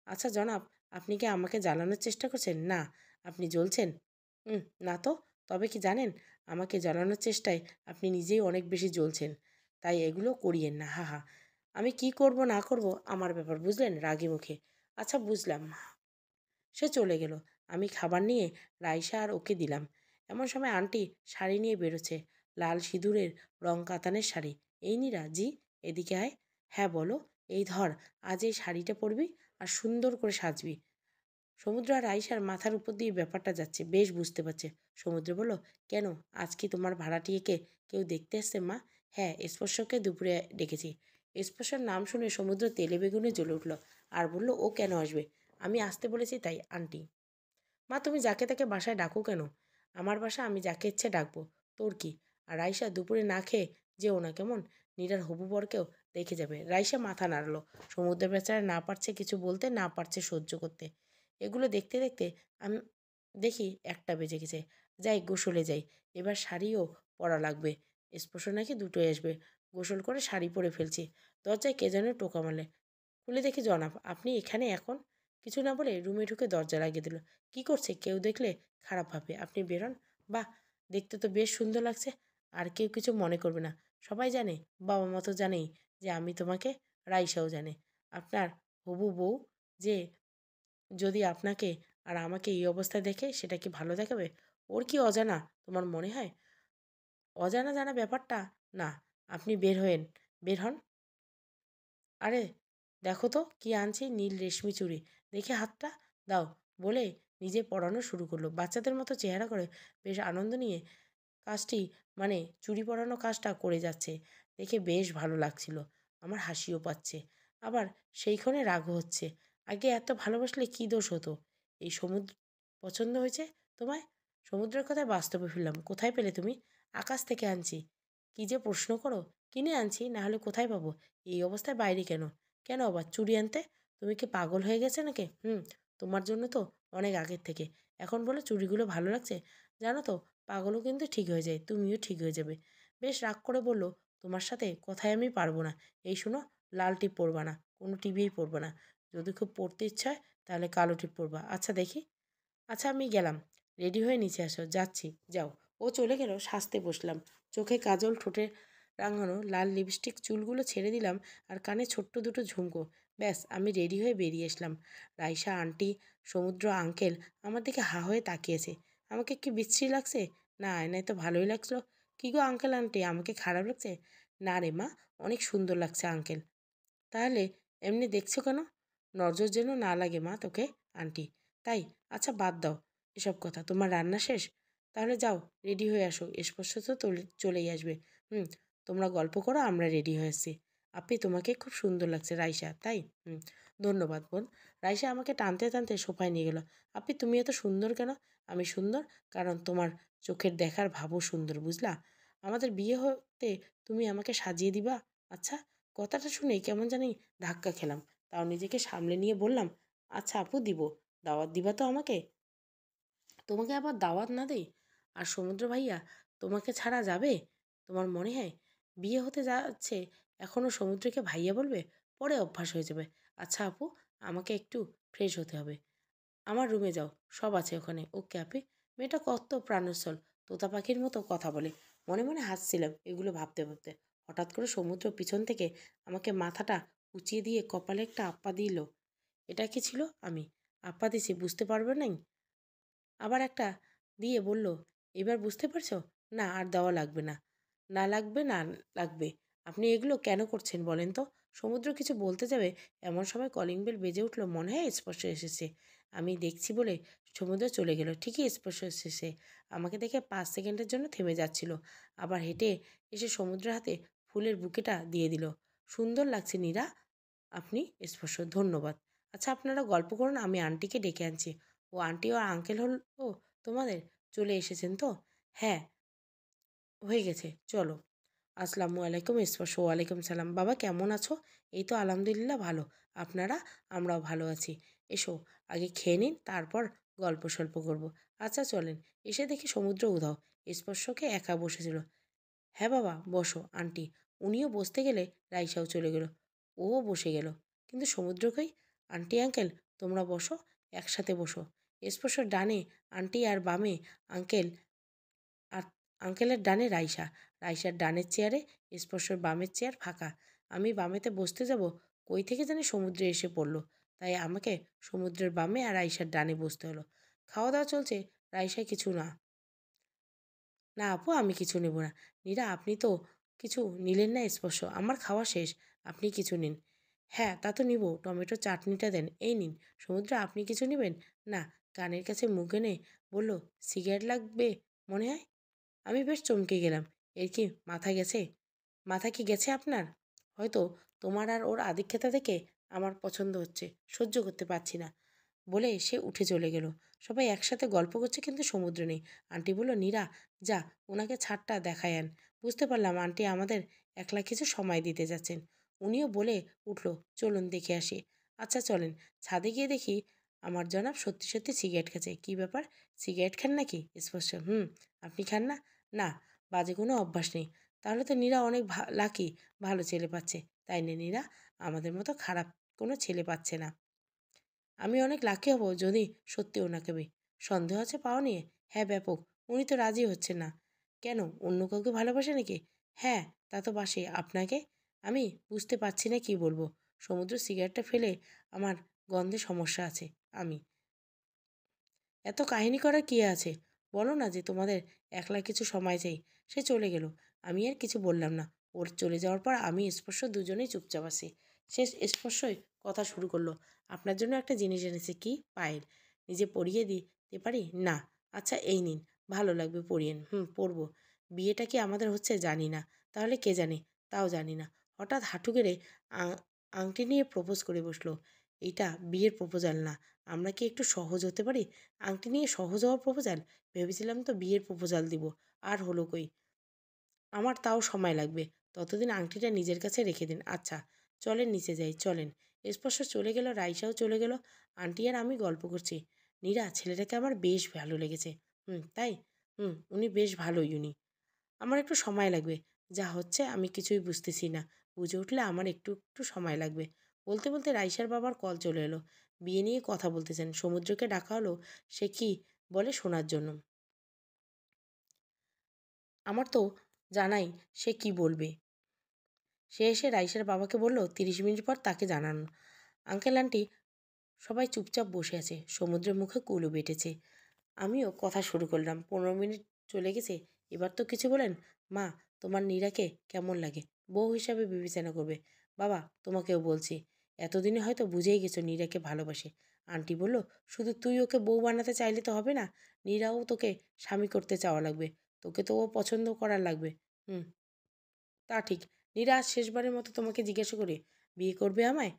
আচ্ছা জনাব, আপনি কি আমাকে জ্বালানোর চেষ্টা করছেন? না, আপনি জ্বলছেন? হুম না তো। তবে কি জানেন, আমাকে জ্বালানোর চেষ্টায় আপনি নিজেই অনেক বেশি জ্বলছেন। তাই এগুলো করিয়েন না হা হা আমি কি করব, না করব, আমার ব্যাপার বুঝলেন? রাগি মুখে। আচ্ছা বুঝলাম। মা সে চলে গেল। আমি খাবার নিয়ে রাইসা আর ওকে দিলাম। এমন সময় আন্টি শাড়ি নিয়ে বেরোচ্ছে। লাল সিঁদুরের রং কাতানের শাড়ি। এই নিরা জি এদিকে আয়। হ্যাঁ বলো। এই ধর, আজ এই শাড়িটা পরবি আর সুন্দর করে সাজবি। সমুদ্র আর আইসার মাথার উপর দিয়ে ব্যাপারটা যাচ্ছে। বেশ বুঝতে পারছে। সমুদ্র বলল, কেন? আজ কি তোমার ভাড়াটিয়েকে কেউ দেখতে আসছে মা? হ্যাঁ স্পর্শকে দুপুরে ডেকেছি। স্পর্শের নাম শুনে সমুদ্র তেলে বেগুনে জ্বলে উঠল। আর বলল, ও কেন আসবে? আমি আসতে বলেছি তাই, আন্টি। মা, তুমি যাকে তাকে বাসায় ডাকো কেন? আমার বাসা, আমি যাকে ইচ্ছে ডাকবো। তোর কি? আর রাইসা দুপুরে না খেয়ে যেও না কেমন? নীরার হবু বরকেও দেখে যাবে। রাইসা মাথা নাড়লো। সমুদ্র বেচারা না পারছে কিছু বলতে, না পারছে সহ্য করতে। এগুলো দেখতে দেখতে আমি, দেখি একটা বেজে গেছে। যাই, গোসলে যাই। এবার শাড়িও পরা লাগবে। স্পর্শ নাকি দুটোই আসবে। গোসল করে শাড়ি পরে ফেলছি। দরজায় কে যেন টোকা মারলে। খুলে দেখি জনাব, আপনি এখানে এখন? কিছু না বলে রুমে ঢুকে দরজা লাগিয়ে দিল। কি করছে? কেউ দেখলে খারাপ ভাবে। আপনি বেরোন। বাহ, দেখতে তো বেশ সুন্দর লাগছে। আর কেউ কিছু মনে করবে না। সবাই জানে, বাবা মতো জানেই যে আমি তোমাকে, রাইসাও জানে। আপনার হবু বউ যে যদি আপনাকে আর আমাকে এই অবস্থায় দেখে সেটা কি ভালো দেখাবে? ওর কি অজানা, তোমার মনে হয়? অজানা জানা ব্যাপারটা? না আপনি বের হয়েন, বের হন। আরে, দেখো তো কি আনছি নীল রেশমি চুড়ি। দেখে হাতটা দাও, বলে নিজে পড়ানো শুরু করল। বাচ্চাদের মতো চেহারা করে বেশ আনন্দ নিয়ে কাজটি মানে চুরি পরানো কাজটা করে যাচ্ছে। দেখে বেশ ভালো লাগছিল, আমার হাসিও পাচ্ছে। আবার সেইখানে রাগও হচ্ছে। আগে এত ভালোবাসলে কী দোষ হতো? এই সমুদ্র, পছন্দ হয়েছে তোমায়? সমুদ্রের কথায় বাস্তবে ফিরলাম। কোথায় পেলে তুমি? আকাশ থেকে আনছি। কী যে প্রশ্ন করো? কিনে আনছি না হলে কোথায় পাবো? এই অবস্থায় বাইরে কেন? কেন আবার চুরি আনতে? তুমি কি পাগল হয়ে গেছে নাকি? হুম, তোমার জন্য তো অনেক আগের থেকে। এখন বলে চুড়িগুলো ভালো লাগছে? জানো তো, পাগলও কিন্তু ঠিক হয়ে যায়, তুমিও ঠিক হয়ে যাবে। বেশ রাগ করে বলল, তোমার সাথে কথায় আমি পারব না। এই শোনো, লাল টিপ পরবা না, কোনো টিভিই পরবা না। যদি খুব পড়তে ইচ্ছা হয়, তাহলে কালো টিপ পরবা। আচ্ছা দেখি। আচ্ছা আমি গেলাম। রেডি হয়ে নিচে আসো, যাচ্ছি, যাও। ও চলে গেল, সাজতে বসলাম। চোখে কাজল ঠোঁটে রাঙানো লাল লিপস্টিক চুলগুলো ছেড়ে দিলাম আর কানে ছোট্ট দুটো ঝুমকো। ব্যাস, আমি রেডি হয়ে বেরিয়ে এসলাম। রাইসা, আন্টি, সমুদ্র আঙ্কেল আমার দিকে হা হয়ে তাকিয়েছে। আমাকে কি বিচ্ছিরি লাগছে? না আয়নায় তো ভালোই লাগছিল। কী গো আঙ্কেল, আন্টি, আমাকে খারাপ লাগছে? না রে মা, অনেক সুন্দর লাগছে আঙ্কেল। তাহলে এমনি দেখছ কেন? নজর যেন না লাগে মা তোকে, আন্টি। তাই আচ্ছা বাদ দাও। এসব কথা, তোমার রান্না শেষ? তাহলে যাও, রেডি হয়ে আসো। স্পর্শ তো চলেই আসবে। হুম, তোমরা গল্প করো, আমরা রেডি হয়ে এসেছি আপনি তোমাকে খুব সুন্দর লাগছে, রাইসা, তাই? হুম, ধন্যবাদ বোন। রাইসা আমাকে টানতে টানতে সোফায় নিয়ে গেল। আপনি, তুমি এত সুন্দর কেন? আমি সুন্দর, কারণ তোমার চোখের দেখার ভাবও সুন্দর, বুঝলা? আমাদের বিয়ে হতে তুমি আমাকে সাজিয়ে দিবা? আচ্ছা কথাটা শুনে কেমন জানি ধাক্কা খেলাম। তাও নিজেকে সামলে নিয়ে বললাম আচ্ছা আপু, দিব। দাওয়াত দিবা তো আমাকে? তোমাকে আবার দাওয়াত না দেই? আর সমুদ্র ভাইয়া, তোমাকে ছাড়া যাবে? তোমার মনে হয় বিয়ে হতে যাচ্ছে এখনও সমুদ্রকে ভাইয়া বলবে? পরে অভ্যাস হয়ে যাবে। আচ্ছা আপু, আমাকে একটু ফ্রেশ হতে হবে। আমার রুমে যাও, সব আছে ওখানে। ওকে আপি, মেয়েটা কত প্রাণোচ্ছল, তোতা পাখির মতো কথা বলে। মনে মনে হাসছিলাম এগুলো ভাবতে ভাবতে। হঠাৎ করে সমুদ্র পিছন থেকে আমাকে মাথাটা উঁচিয়ে দিয়ে কপালে একটা আপ্পা দিল। এটা কি ছিল? আমি। আপ্পা দিছি, বুঝতে পারবে নাই? আবার একটা দিয়ে বলল এবার বুঝতে পারছ? না, আর দেওয়া লাগবে না। না লাগবে না লাগবে। আপনি এগুলো কেন করছেন বলেন তো? সমুদ্র কিছু বলতে যাবে, এমন সময় কলিং বেল বেজে উঠল, মনে হয় স্পর্শ এসেছে। আমি দেখছি বলে সমুদ্র চলে গেল, ঠিকই স্পর্শ এসেছে। আমাকে দেখে পাঁচ সেকেন্ডের জন্য থেমে যাচ্ছিল, আবার হেঁটে এসে সমুদ্রের হাতে ফুলের বুকেটা দিয়ে দিল। সুন্দর লাগছে নীরা। আপনি স্পর্শ, ধন্যবাদ। আচ্ছা আপনারা গল্প করুন, আমি আন্টিকে ডেকে আনছি। ও আন্টি ও আঙ্কেল হল ও তোমাদের? চলে এসেছেন তো? হ্যাঁ। হয়ে গেছে, চলো। আসসালামু আলাইকুম, স্পর্শ, ওয়ালাইকুম সালাম। বাবা, কেমন আছো? এই তো আলহামদুলিল্লাহ ভালো। আপনারা? আমরাও ভালো আছি। এসো, আগে খেয়ে নিন, তারপর গল্প সল্প করব। আচ্ছা চলেন। এসে দেখি সমুদ্র উধাও। স্পর্শকে একা বসেছিল। হ্যাঁ বাবা, বসো, আন্টি। উনিও বসতে গেলে রাইসাও চলে গেল। ও বসে গেল। কিন্তু সমুদ্রকেই আন্টি, আঙ্কেল, তোমরা বসো, একসাথে বসো। স্পর্শ ডানে আন্টি আর বামে আঙ্কেল। আর আঙ্কেলের ডানে রাইসা। রাইসার ডানের চেয়ারে স্পর্শর বামের চেয়ার ফাঁকা। আমি বামেতে বসতে যাব, কই থেকে জানি সমুদ্রে এসে পড়ল। তাই আমাকে সমুদ্রের বামে আর রাইসার ডানে বসতে হলো। খাওয়া দাওয়া চলছে রাইসায় কিছু না। না আপু, আমি কিছু নেব না। নীরা, আপনি তো কিছু নিলেন না স্পর্শ। আমার খাওয়া শেষ, আপনি কিছু নিন। হ্যাঁ তা তো নিব। টমেটো চাটনিটা দেন, এই নিন। সমুদ্র আপনি কিছু নেবেন? না কানের কাছে মুখ এনে বলল, সিগারেট লাগবে? মনে হয়। আমি বেশ চমকে গেলাম। এর কি মাথা গেছে? মাথা কি গেছে আপনার? হয়তো। তোমার আর ওর আধিক্যতা দেখে আমার পছন্দ হচ্ছে। সহ্য করতে পারছি না। বলে সে উঠে চলে গেল। সবাই একসাথে গল্প করছে কিন্তু সমুদ্র নেই। আন্টি বলল, নীরা, যা ওনাকে ছাড়টা দেখায় আন। বুঝতে পারলাম, আন্টি, আমাদের একলা কিছু সময় দিতে যাচ্ছেন। উনিও বলে উঠল, চলুন দেখে আসি। আচ্ছা চলেন। ছাদে গিয়ে দেখি আমার জনাব সত্যি সত্যি সিগারেট খাচ্ছে কী ব্যাপার? সিগারেট খান নাকি? স্পষ্ট, হুম, আপনি খান না? না, বাজে কোনো অভ্যাস নেই। তাহলে তো নীরা অনেক লাকি ভালো ছেলে পাচ্ছে। তাই না নীরা, আমাদের মতো খারাপ কোনো ছেলে পাচ্ছে না। আমি অনেক লাকি হব যদি সত্যি ওনাকে পেয়ে সন্দেহ আছে পাওয়া নিয়ে? হ্যাঁ ব্যাপক। উনি তো রাজি হচ্ছে না। কেন, অন্য কাউকে ভালোবাসে নাকি? হ্যাঁ তা তো বাসে। আপনাকে? আমি বুঝতে পারছি না কি বলব। সমুদ্র সিগারেটটা ফেলে আমার গন্ধে সমস্যা আছে। আমি। এত কাহিনী করার কী আছে? বলো না যে তোমাদের একলা কিছু সময় চাই। সে চলে গেল। আমি আর কিছু বললাম না। ওর চলে যাওয়ার পর আমি স্পর্শ দুজনেই চুপচাপ আছি। সে স্পর্শই কথা শুরু করল। আপনার জন্য একটা জিনিস এনেছি কি? পায়েল। নিজে পরিয়ে দিতে পারি? না। আচ্ছা এই নিন। ভালো লাগবে পরিয়েন হুম, পরবো। বিয়েটা কি আমাদের হচ্ছে? জানি না। তাহলে কে জানে? তাও জানি না। হঠাৎ হাঁটু গেড়ে আংটি নিয়ে প্রপোজ করে বসল। এইটা বিয়ের প্রপোজাল না। আমরা কি একটু সহজ হতে পারি? আংটি নিয়ে সহজ হওয়ার প্রপোজাল ভেবেছিলাম তো বিয়ের প্রপোজাল দিব। আর হলো কই? আমার তাও সময় লাগবে। ততদিন আংটিটা নিজের কাছে রেখে দিন। আচ্ছা চলেন নিচে যাই, চলেন। স্পর্শ চলে গেল, রাইসাও চলে গেল। আন্টি আর আমি গল্প করছি। নীরা, ছেলেটাকে আমার বেশ ভালো লেগেছে। হুম, তাই? হুম, উনি বেশ ভালোই উনি। আমার একটু সময় লাগবে। যা হচ্ছে আমি কিছুই বুঝতেছি না। বুঝে উঠলে আমার একটু একটু সময় লাগবে। বলতে বলতে রাইসার বাবার কল চলে এলো। বিয়ে নিয়ে কথা বলতেছেন। সমুদ্রকে ডাকা হলো সে কি বলে শোনার জন্য। আমার তো জানাই সে কি বলবে। সে এসে রাইসার বাবাকে বলল, তিরিশ মিনিট পর তাকে জানানো। আঙ্কেল, আন্টি সবাই চুপচাপ বসে আছে। সমুদ্রের মুখে কুলু বেটেছে আমিও কথা শুরু করলাম। পনেরো মিনিট চলে গেছে। এবার তো কিছু বলেন? মা, তোমার নীরাকে কেমন লাগে? বউ হিসাবে বিবেচনা করবে। বাবা, তোমাকেও বলছি। এতদিনে হয়তো বুঝেই গেছো নীরাকে ভালোবাসে। আন্টি বলল, শুধু তুই ওকে বউ বানাতে চাইলে তো হবে না? নীরাও তোকে স্বামী করতে চাওয়া লাগবে। তোকে তো ও পছন্দ করার লাগবে। হুম, তা ঠিক। নীরা, আজ শেষবারের মতো তোমাকে জিজ্ঞাসা করি, বিয়ে করবে আমায়?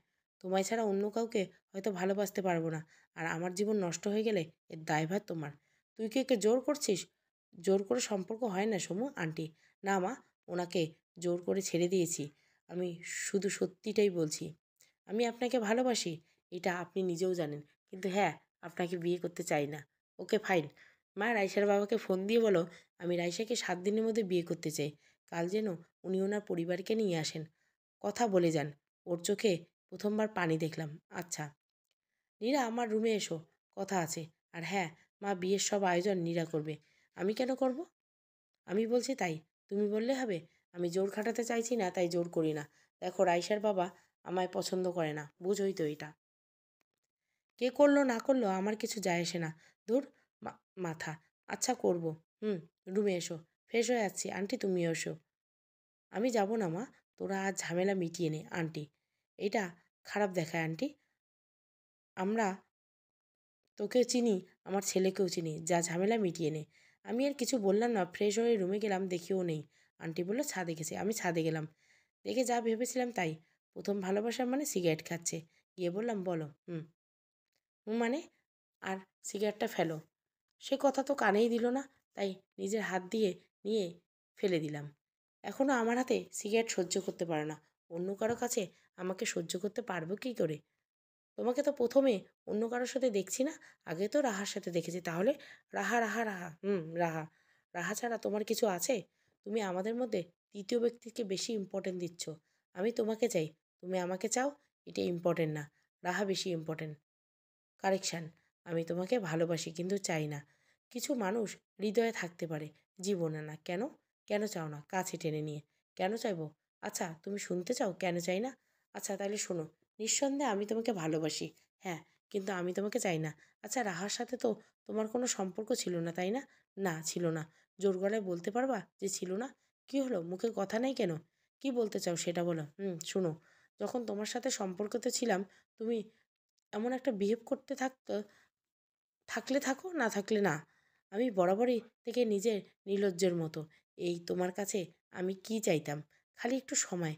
তোমায় ছাড়া অন্য কাউকে হয়তো ভালোবাসতে পারব না। আর আমার জীবন নষ্ট হয়ে গেলে এর দায়ভার তোমার। তুই কি একে জোর করছিস? জোর করে সম্পর্ক হয় না সমু, আন্টি। না মা, ওনাকে জোর করে ছেড়ে দিয়েছি। আমি শুধু সত্যিটাই বলছি। আমি আপনাকে ভালোবাসি, এটা আপনি নিজেও জানেন। কিন্তু হ্যাঁ আপনাকে বিয়ে করতে চাই না। Okay fine. মা রাইসার বাবাকে ফোন দিয়ে বলো, আমি রাইসাকে সাত দিনের মধ্যে বিয়ে করতে চাই। কাল যেন উনি ওনার পরিবারকে নিয়ে আসেন। কথা বলে যান। ওর চোখে প্রথমবার পানি দেখলাম। আচ্ছা। নীরা, আমার রুমে এসো। কথা আছে। আর হ্যাঁ মা বিয়ের সব আয়োজন নীরা করবে। আমি কেন করব? আমি বলছি তাই। তুমি বললে হবে। আমি জোর খাটাতে চাইছি না, তাই জোর করি না। দেখো রাইসার বাবা আমায় পছন্দ করে না। বুঝোই তো এটা। কে করল না করল আমার কিছু যায় আসে না। ধুর মাথা। আচ্ছা করব। হুম, রুমে এসো। ফ্রেশ হয়ে যাচ্ছি। আন্টি তুমি এসো। আমি যাব না, মা। তোরা আজ ঝামেলা মিটিয়ে নে, আন্টি। এটা খারাপ দেখায়, আন্টি। আমরা তোকে চিনি, আমার ছেলেকেও চিনি। যা ঝামেলা মিটিয়ে নে। আমি আর কিছু বললাম না। ফ্রেশ হয়ে রুমে গেলাম দেখিও নেই। আন্টি বলল, ছাদে গেছে। আমি ছাদে গেলাম। দেখে যা ভেবেছিলাম তাই। প্রথম ভালোবাসা মানে সিগারেট খাচ্ছে। গিয়ে বললাম, বলো, হুম। মানে আর সিগারেটটা ফেলো। সে কথা তো কানেই দিল না, তাই নিজের হাত দিয়ে নিয়ে ফেলে দিলাম। এখনও আমার হাতে সিগারেট সহ্য করতে পারে না। অন্য কারও কাছে আমাকে সহ্য করতে পারব কী করে? তোমাকে তো প্রথমে অন্য কারোর সাথে দেখছি না, আগে তো রাহার সাথে দেখেছি। তাহলে রাহা রাহা রাহা, হুম, রাহা। রাহা ছাড়া তোমার কিছু আছে? তুমি আমাদের মধ্যে তৃতীয় ব্যক্তিকে বেশি ইম্পর্টেন্ট দিচ্ছ। আমি তোমাকে চাই তুমি আমাকে চাও, এটা ইম্পর্টেন্ট না। রাহা বেশি ইম্পর্টেন্ট কারেকশান আমি তোমাকে ভালোবাসি কিন্তু চাই না। কিছু মানুষ হৃদয়ে থাকতে পারে, জীবনে না। কেন? কেন চাও না? কাছে টেনে নিয়ে। কেন চাইব? আচ্ছা তুমি শুনতে চাও? কেন চাই না? আচ্ছা তাহলে শোনো, নিঃসন্দেহে আমি তোমাকে ভালোবাসি। হ্যাঁ কিন্তু আমি তোমাকে চাই না। আচ্ছা রাহার সাথে তো তোমার কোনো সম্পর্ক ছিল না, তাই না? না, ছিল না। জোর গলায় বলতে পারবা যে ছিল না? কি হলো? মুখে কথা নেই কেন? কি বলতে চাও সেটা বলো। হুম, শুনো। যখন তোমার সাথে সম্পর্কতে ছিলাম, তুমি এমন একটা বিহেভ করতে থাকতো, থাকলে থাকো, না থাকলে না। আমি বরাবরই থেকে নিজের নির্লজ্জের মতো। এই তোমার কাছে আমি কি চাইতাম? খালি একটু সময়।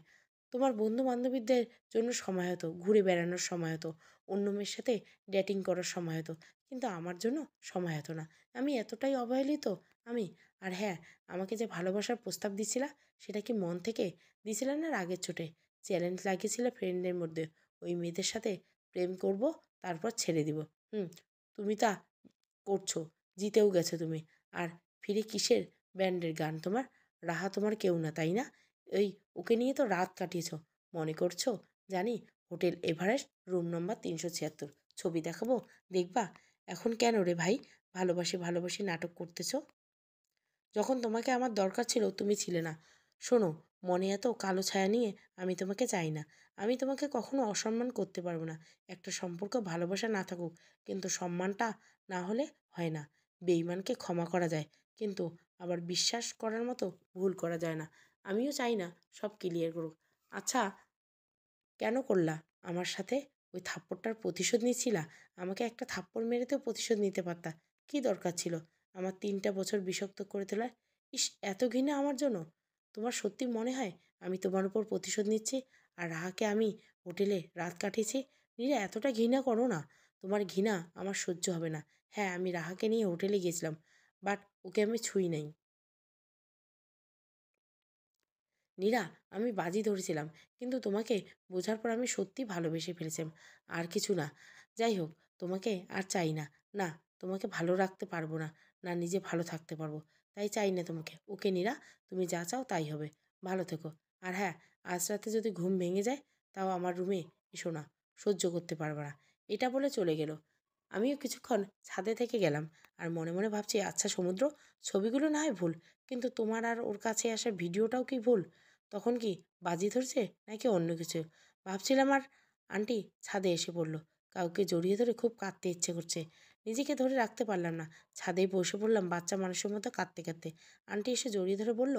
তোমার বন্ধু বান্ধবীদের জন্য সময় হতো, ঘুরে বেড়ানোর সময় হতো, অন্য মেয়ের সাথে ডেটিং করার সময় হতো। কিন্তু আমার জন্য সময় হতো না। আমি এতটাই অবহেলিত, আমি, আর হ্যাঁ আমাকে যে ভালোবাসার প্রস্তাব দিছিলা, সেটা কি মন থেকে দিছিলে না রাগের চোটে চ্যালেঞ্জ লাগিয়েছিল ফ্রেন্ডের মধ্যে। ওই মেয়েদের সাথে প্রেম করব, তারপর ছেড়ে দিব। হুম, তুমি তা করছ, জিতেও গেছো তুমি। আর ফিরে কিসের ব্যান্ডের গান তোমার? রাহা তোমার কেউ না, তাই না? এই, ওকে নিয়ে তো রাত কাটিয়েছ। মনে করছ? জানি, হোটেল এভারেস্ট, রুম নম্বর তিনশো ছিয়াত্তর। ছবি দেখাবো? দেখবা? এখন কেন রে ভাই? ভালোবাসি ভালোবাসি নাটক করতেছ? যখন তোমাকে আমার দরকার ছিল, তুমি ছিলে না। শোনো মনে এত কালো ছায়া নিয়ে আমি তোমাকে চাই না। আমি তোমাকে কখনো অসম্মান করতে পারব না। একটা সম্পর্ক ভালোবাসা না থাকুক, কিন্তু সম্মানটা না হলে হয় না। বেইমানকে ক্ষমা করা যায়, কিন্তু আবার বিশ্বাস করার মতো ভুল করা যায় না। আমিও চাই না সব ক্লিয়ার করুক। আচ্ছা কেন করলা? আমার সাথে ওই থাপ্পড়টার প্রতিশোধ নিচ্ছিলা? আমাকে একটা থাপ্পড় মেরেতেও প্রতিশোধ নিতে পারতা। কি দরকার ছিল? আমার তিনটা বছর বিষাক্ত করে তোলার ইস, এত ঘৃণা আমার জন্য। তোমার সত্যি মনে হয় আমি তোমার উপর প্রতিশোধ নিচ্ছি? আর রাহাকে আমি হোটেলে রাত কাটিয়েছি? নীরা এতটা ঘৃণা করো না। তোমার ঘৃণা আমার সহ্য হবে না। হ্যাঁ আমি রাহাকে নিয়ে হোটেলে গিয়েছিলাম, বাট ওকে আমি ছুঁই নাই। নীরা আমি বাজি ধরেছিলাম, কিন্তু তোমাকে বোঝার পর আমি সত্যি ভালোবেসে ফেলেছিলাম আর কিছু না। যাই হোক, তোমাকে আর চাই না। না, তোমাকে ভালো রাখতে পারব না। না, নিজে ভালো থাকতে পারব। তাই চাই না তোমাকে। ওকে নীরা, তুমি যা চাও তাই হবে। ভালো থেকো। আর হ্যাঁ আজ রাতে যদি ঘুম ভেঙে যায়, তাও আমার রুমে এসো না। সহ্য করতে পারবে না। এটা বলে চলে গেল। আমিও কিছুক্ষণ ছাদে থেকে গেলাম আর মনে মনে ভাবছি আচ্ছা সমুদ্র, ছবিগুলো না হয় ভুল। কিন্তু তোমার আর ওর কাছে আসা ভিডিওটাও কি ভুল? তখন কি বাজি ধরছে নাকি অন্য কিছু? ভাবছিলাম আর আন্টি ছাদে এসে পড়ল। কাউকে জড়িয়ে ধরে খুব কাঁদতে ইচ্ছে করছে। নিজেকে ধরে রাখতে পারলাম না। ছাদে বসে পড়লাম বাচ্চা মানুষের মতো কাঁদতে কাঁদতে। আন্টি এসে জড়িয়ে ধরে বলল,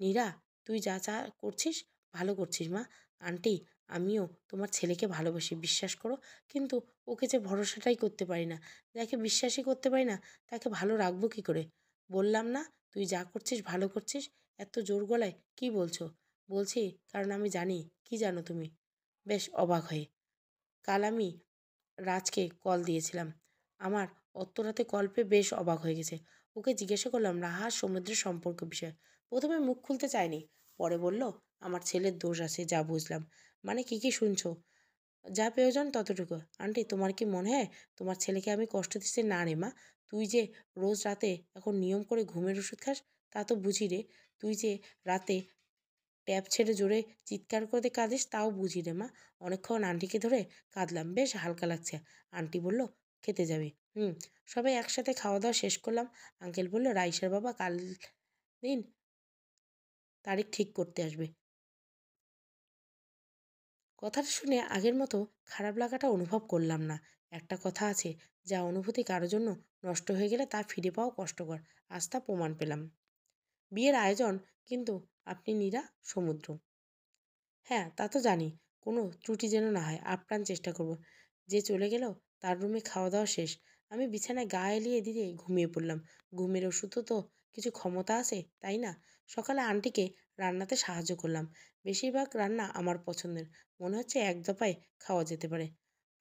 নীরা, তুই যা চা করছিস, ভালো করছিস মা। আন্টি, আমিও তোমার ছেলেকে ভালোবাসি বিশ্বাস করো, কিন্তু ওকে যে ভরসাটাই করতে পারি না, যাকে বিশ্বাসই করতে পারি না, তাকে ভালো রাখব কী করে? বললাম না, তুই যা করছিস, ভালো করছিস, এত জোর গলায় কি বলছো? বলছি, কারণ আমি জানি, কি জানো তুমি? বেশ অবাক হয়ে। কাল আমি রাজকে কল দিয়েছিলাম। আমার অত রাতে কল বেশ অবাক হয়ে গেছে। ওকে জিজ্ঞাসা করলাম, রাহা, সমুদ্রের সম্পর্ক বিষয়ে? প্রথমে মুখ খুলতে চায়নি, পরে বলল, আমার ছেলের দোষ আছে, যা বুঝলাম। মানে কি কি শুনছো? যা প্রয়োজন ততটুকু। আন্টি, তোমার কি মনে হয়, তোমার ছেলেকে আমি কষ্ট দিচ্ছি না রে মা? তুই যে রোজ রাতে এখন নিয়ম করে ঘুমের ওষুধ খাস, তা তো বুঝি রে। তুই যে রাতে ট্যাপ ছেড়ে জোরে চিৎকার করে কাঁদিস, তাও বুঝি রে মা। অনেকক্ষণ আন্টিকে ধরে কাঁদলাম, বেশ হালকা লাগছে। আন্টি বলল খেতে যাবে। হুম, সবাই একসাথে খাওয়া দাওয়া শেষ করলাম। আঙ্কেল বলল, রাইসার বাবা কাল দিন তারিখ ঠিক করতে আসবে। কথাটা শুনে আগের মতো খারাপ লাগাটা অনুভব করলাম না। একটা কথা আছে, যা অনুভূতি কারও জন্য নষ্ট হয়ে গেলে তা ফিরে পাওয়া কষ্টকর। আজ তা প্রমাণ পেলাম। বিয়ের আয়োজন কিন্তু আপনি নীরা সমুদ্র। হ্যাঁ তা তো জানি, কোনো ত্রুটি যেন না হয়, আপ্রাণ চেষ্টা করব। যে চলে গেল তার রুমে খাওয়া দাওয়া শেষ। আমি বিছানায় গা এলিয়ে দিয়ে ঘুমিয়ে পড়লাম। ঘুমের ওষুধও তো কিছু ক্ষমতা আছে, তাই না? সকালে আন্টিকে রান্নাতে সাহায্য করলাম। বেশিরভাগ রান্না আমার পছন্দের। মনে হচ্ছে এক দফায় খাওয়া যেতে পারে।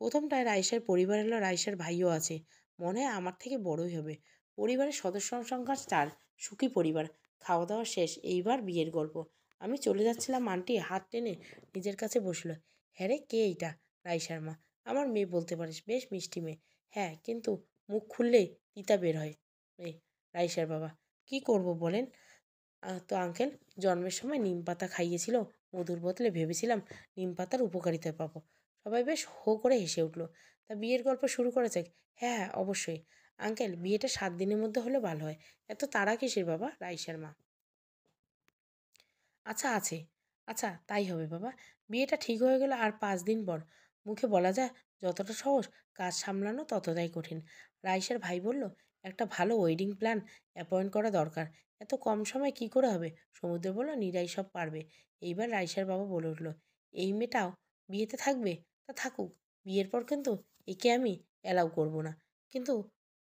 প্রথমটায় রাইসার পরিবার হলো রাইসার ভাইও আছে। মনে হয় আমার থেকে বড়ই হবে। পরিবারের সদস্য সংখ্যা চার, সুখী পরিবার। খাওয়া দাওয়া শেষ, এইবার বিয়ের গল্প। আমি চলে যাচ্ছিলাম আন্টি হাত টেনে নিজের কাছে বসল। হ্যাঁ রে, কে এইটা? রাইসার মা। আমার মেয়ে বলতে পারিস, বেশ মিষ্টি মেয়ে। হ্যাঁ কিন্তু মুখ খুললেই তিতা বের হয়। এ রাইসার বাবা, কি করব বলেন? তো আঙ্কেল জন্মের সময় নিম পাতা খাইয়েছিল, মধুর বোতলে ভেবেছিলাম নিম পাতার উপকারিতা পাবো। সবাই বেশ হো করে হেসে উঠল, তা বিয়ের গল্প শুরু করেছে হ্যাঁ হ্যাঁ অবশ্যই। আঙ্কেল বিয়েটা সাত দিনের মধ্যে হলে ভালো হয়। এত তারা কিসের বাবা রাইসার মা? আচ্ছা আছে। আচ্ছা তাই হবে বাবা। বিয়েটা ঠিক হয়ে গেলে আর পাঁচ দিন পর। মুখে বলা যায়, যতটা সহজ কাজ সামলানো ততটাই কঠিন। রাইসার ভাই বলল, একটা ভালো ওয়েডিং প্ল্যান অ্যাপয়েন্ট করা দরকার। এত কম সময় কি করে হবে? সমুদ্র বলল, নিরাই সব পারবে। এইবার রাইসার বাবা বলে উঠল, এই মেয়েটাও বিয়েতে থাকবে? তা থাকুক, বিয়ের পর কিন্তু একে আমি অ্যালাউ করব না। কিন্তু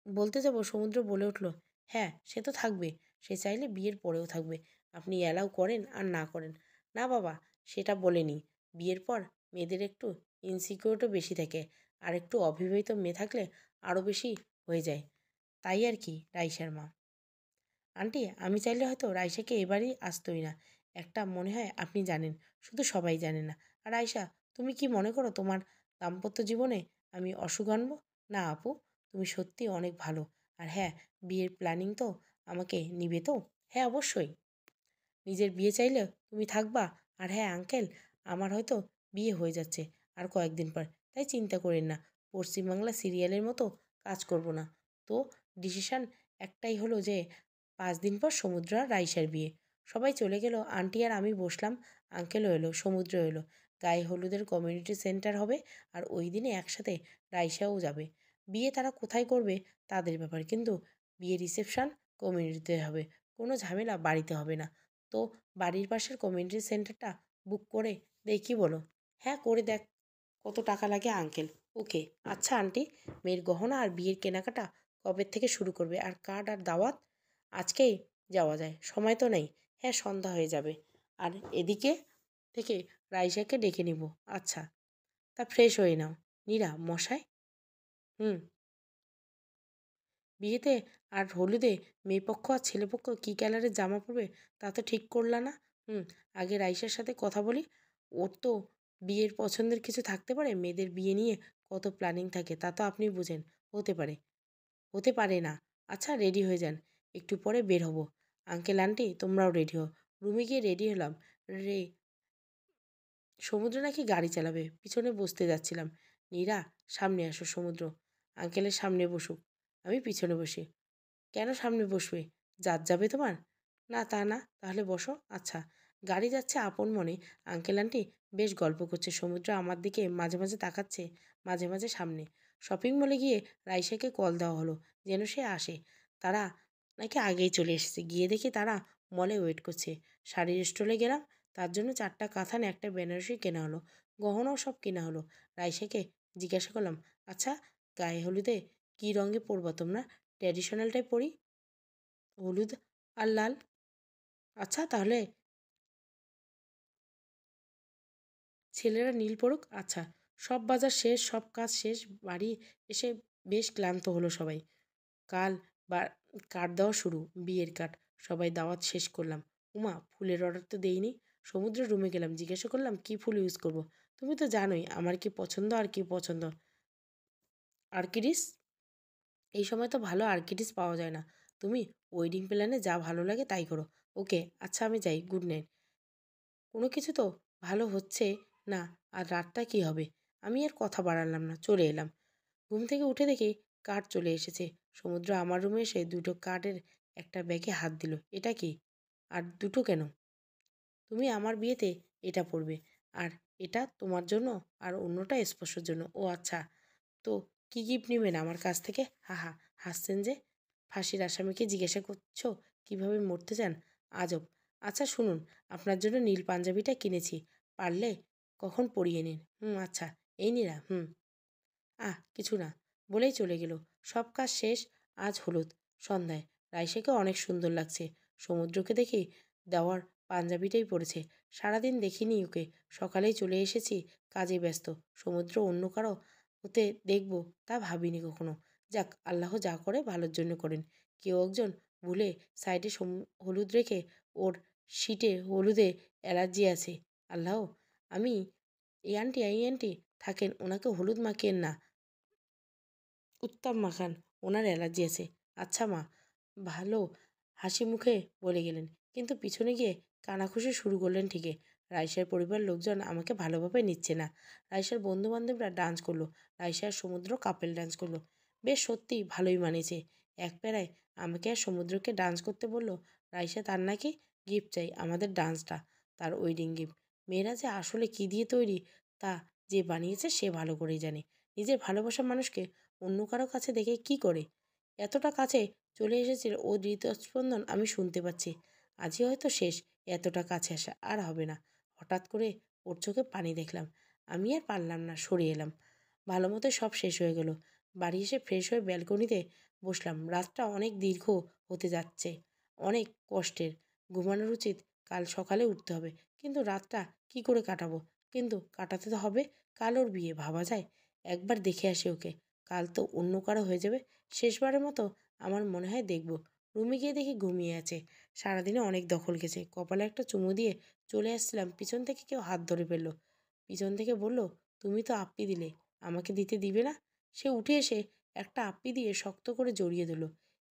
বলতে যাব, সমুদ্র বলে উঠল হ্যাঁ সে তো থাকবে, সে চাইলে বিয়ের পরেও থাকবে। আপনি অ্যালাউ করেন আর না করেন। না বাবা, সেটা বলেনি বিয়ের পর মেয়েদের একটু ইনসিকিউরিটিও বেশি থাকে। আর একটু অবিবাহিত মেয়ে থাকলে আরও বেশি হয়ে যায়। তাই আর কি রাইসার মা। আন্টি, আমি চাইলে হয়তো রাইসাকে এবারই আসতোই না। একটা মনে হয় আপনি জানেন, শুধু সবাই জানে না। আর আয়সা তুমি কি মনে করো তোমার দাম্পত্য জীবনে আমি অসুখ আনব? না আপু, তুমি সত্যি অনেক ভালো। আর হ্যাঁ বিয়ের প্ল্যানিং তো আমাকে নিবে তো? হ্যাঁ অবশ্যই। নিজের বিয়ে চাইলে তুমি থাকবা। আর হ্যাঁ আঙ্কেল আমার হয়তো বিয়ে হয়ে যাচ্ছে। আর কয়েকদিন পর। তাই চিন্তা করেন না, পশ্চিমবাংলা সিরিয়ালের মতো কাজ করব না। তো ডিসিশান একটাই হলো যে, পাঁচ দিন পর সমুদ্র আর রাইসার বিয়ে। সবাই চলে গেল, আন্টি আর আমি বসলাম আঙ্কেলও এলো, সমুদ্র এলো। গায়ে হলুদের কমিউনিটি সেন্টার হবে আর ওই দিনে একসাথে রাইসাও যাবে। বিয়ে তারা কোথায় করবে তাদের ব্যাপার, কিন্তু বিয়ে রিসেপশান কমিউনিটিতে হবে। কোনো ঝামেলা বাড়িতে হবে না। তো বাড়ির পাশের কমিউনিটি সেন্টারটা বুক করে দেখি বলো। হ্যাঁ করে দেখ। কত টাকা লাগে আঙ্কেল ওকে আচ্ছা আন্টি মেয়ের গহনা আর বিয়ের কেনাকাটা কবে থেকে শুরু করবে? আর কার্ড আর দাওয়াত? আজকেই যাওয়া যায়, সময় তো নেই। হ্যাঁ সন্ধ্যা হয়ে যাবে। আর এদিকে থেকে রাইসাকে ডেকে নিব। আচ্ছা তা ফ্রেশ হয়ে নাও। নীরা, মশাই? হুম। বিয়েতে আর হলুদে মেয়েপক্ষ আর ছেলেপক্ষ কী কালারের জামা পরবে? তা তো ঠিক করলা না। হুম, আগে রাইসার সাথে কথা বলি। ওর তো বিয়ের পছন্দের কিছু থাকতে পারে? মেয়েদের বিয়ে নিয়ে কত প্ল্যানিং থাকে তা তো আপনি বুঝেন। হতে পারে। হতে পারে না। আচ্ছা রেডি হয়ে যান। একটু পরে বের হব। আঙ্কেল আন্টি তোমরাও রেডি হও। রুমে গিয়ে রেডি হলাম। রে, সমুদ্র নাকি গাড়ি চালাবে? পিছনে বসতে যাচ্ছিলাম। নীরা, সামনে আসো সমুদ্র। আঙ্কেলের সামনে বসুক। আমি পিছনে বসি। কেন সামনে বসবে? যাত যাবে তোমার? না তা না, তাহলে বসো। আচ্ছা। গাড়ি যাচ্ছে আপন মনে। আঙ্কেল, আন্টি বেশ গল্প করছে। সমুদ্র আমার দিকে মাঝে মাঝে তাকাচ্ছে মাঝে মাঝে সামনে। শপিং মলে গিয়ে রাইসাকে কল দেওয়া হলো যেন সে আসে। তারা নাকি আগেই চলে এসেছে। গিয়ে দেখি তারা মলে ওয়েট করছে। শাড়ির স্টলে গেলাম। তার জন্য চারটা কাঁথান, একটা বেনারসি কেনা হলো। গহনাও সব কেনা হলো। রাইসাকে জিজ্ঞাসা করলাম আচ্ছা গায়ে হলুদে কী রঙে পরবো তোমরা? ট্র্যাডিশনালটাই পরি? হলুদ আর লাল? আচ্ছা তাহলে ছেলেরা নীল পড়ুক আচ্ছা সব বাজার শেষ, সব কাজ শেষ, বাড়ি এসে বেশ ক্লান্ত হলো সবাই। কাল বা, কাঠ দেওয়া শুরু, বিয়ের কাঠ, সবাই দাওয়াত শেষ করলাম। উমা, ফুলের অর্ডার তো দেইনি, সমুদ্রের রুমে গেলাম, জিজ্ঞাসা করলাম, কি ফুল ইউজ করব? তুমি তো জানোই, আমার কি পছন্দ আর কি পছন্দ। আর্কিডিস? এই সময় তো ভালো আর্কিডিস পাওয়া যায় না। তুমি ওয়েডিং প্ল্যানে যা ভালো লাগে তাই করো। ওকে আচ্ছা আমি যাই গুড নাইট কোনো কিছু তো ভালো হচ্ছে না, আর রাতটা কি হবে? আমি আর কথা বাড়ালাম না, চলে এলাম। ঘুম থেকে উঠে দেখি কাঠ চলে এসেছে। সমুদ্র আমার রুমে এসে দুটো কাঠের একটা ব্যাগে হাত দিল। এটা কি? আর দুটো কেন? তুমি আমার বিয়েতে এটা পড়বে আর এটা তোমার জন্য, আর অন্যটা স্পর্শের জন্য। ও আচ্ছা তো কী গিফট নেবেন আমার কাছ থেকে? হা হা হাসছেন যে? ফাঁসির আসামিকে জিজ্ঞাসা করছ? কীভাবে মরতে চান? আজব। আচ্ছা শুনুন, আপনার জন্য নীল পাঞ্জাবিটা কিনেছি। পারলে কখন পড়িয়ে নিন? হুম আচ্ছা এই নিরা হুম। আহ, কিছু না, বলেই চলে গেল। সব কাজ শেষ, আজ হলুদ, সন্ধ্যায়। রাইসাকে অনেক সুন্দর লাগছে। সমুদ্রকে দেখি দেওয়ার পাঞ্জাবিটাই পড়েছে। সারাদিন দেখিনি ওকে। সকালেই চলে এসেছি, কাজে ব্যস্ত। সমুদ্র অন্য কারও হতে দেখব, তা ভাবিনি কখনো। যাক, আল্লাহ যা করে ভালোর জন্য করেন। কেউ একজন ভুলে সাইডে হলুদ রেখে ওর সিটে হলুদে অ্যালার্জি আছে। আল্লাহ আমি, এই আন্টি এই আন্টি, থাকেন, ওনাকে হলুদ মাখিয়েন না। উত্তম মাখান, ওনার অ্যালার্জি আছে। আচ্ছা মা, ভালো, হাসি মুখে বলে গেলেন। কিন্তু পিছনে গিয়ে কানাঘুষি শুরু করলেন ঠিকই। রাইসার পরিবার লোকজন আমাকে ভালোভাবে নিচ্ছে না। রাইসার বন্ধু বান্ধবরা ডান্স করল। রাইসার সমুদ্র কাপেল ডান্স করল। বেশ সত্যি ভালোই মানেছে এক পেরায় আমাকে আর সমুদ্রকে ডান্স করতে বলল, রাইসা, তার নাকি গিফট চাই, আমাদের ডান্সটা তার ওয়েডিং গিফট মেয়েরা যে আসলে কী দিয়ে তৈরি, তা যে বানিয়েছে সে ভালো করেই জানে। নিজের ভালোবাসা মানুষকে অন্য কারও কাছে দেখে কি করে? এতটা কাছে চলে এসেছিল ও হৃদস্পন্দন আমি শুনতে পাচ্ছি। আজই হয়তো শেষ, এতটা কাছে আসা আর হবে না। হঠাৎ করে ওর চোখে পানি দেখলাম। আমি আর পারলাম না, সরে এলাম। ভালো মতো সব শেষ হয়ে গেল। বাড়ি এসে ফ্রেশ হয়ে ব্যালকনিতে বসলাম। রাতটা অনেক দীর্ঘ হতে যাচ্ছে। অনেক কষ্টের। ঘুমানোর উচিত কাল সকালে উঠতে হবে। কিন্তু রাতটা কি করে কাটাবো? কিন্তু কাটাতে তো হবে কাল ওর বিয়ে, ভাবা যায়। একবার দেখে আসি ওকে। কাল তো অন্য কারও হয়ে যাবে। শেষবারের মতো আমার মনে হয় দেখব। রুমে গিয়ে দেখি ঘুমিয়ে আছে। সারাদিনে অনেক দখল গেছে। কপালে একটা চুমু দিয়ে চলে আসছিলাম। পিছন থেকে কেউ হাত ধরে ফেলল। পিছন থেকে বলল, তুমি তো আপ্পি দিলে। আমাকে দিতে দিবে না? সে উঠে এসে একটা আপ্পি দিয়ে শক্ত করে জড়িয়ে দিল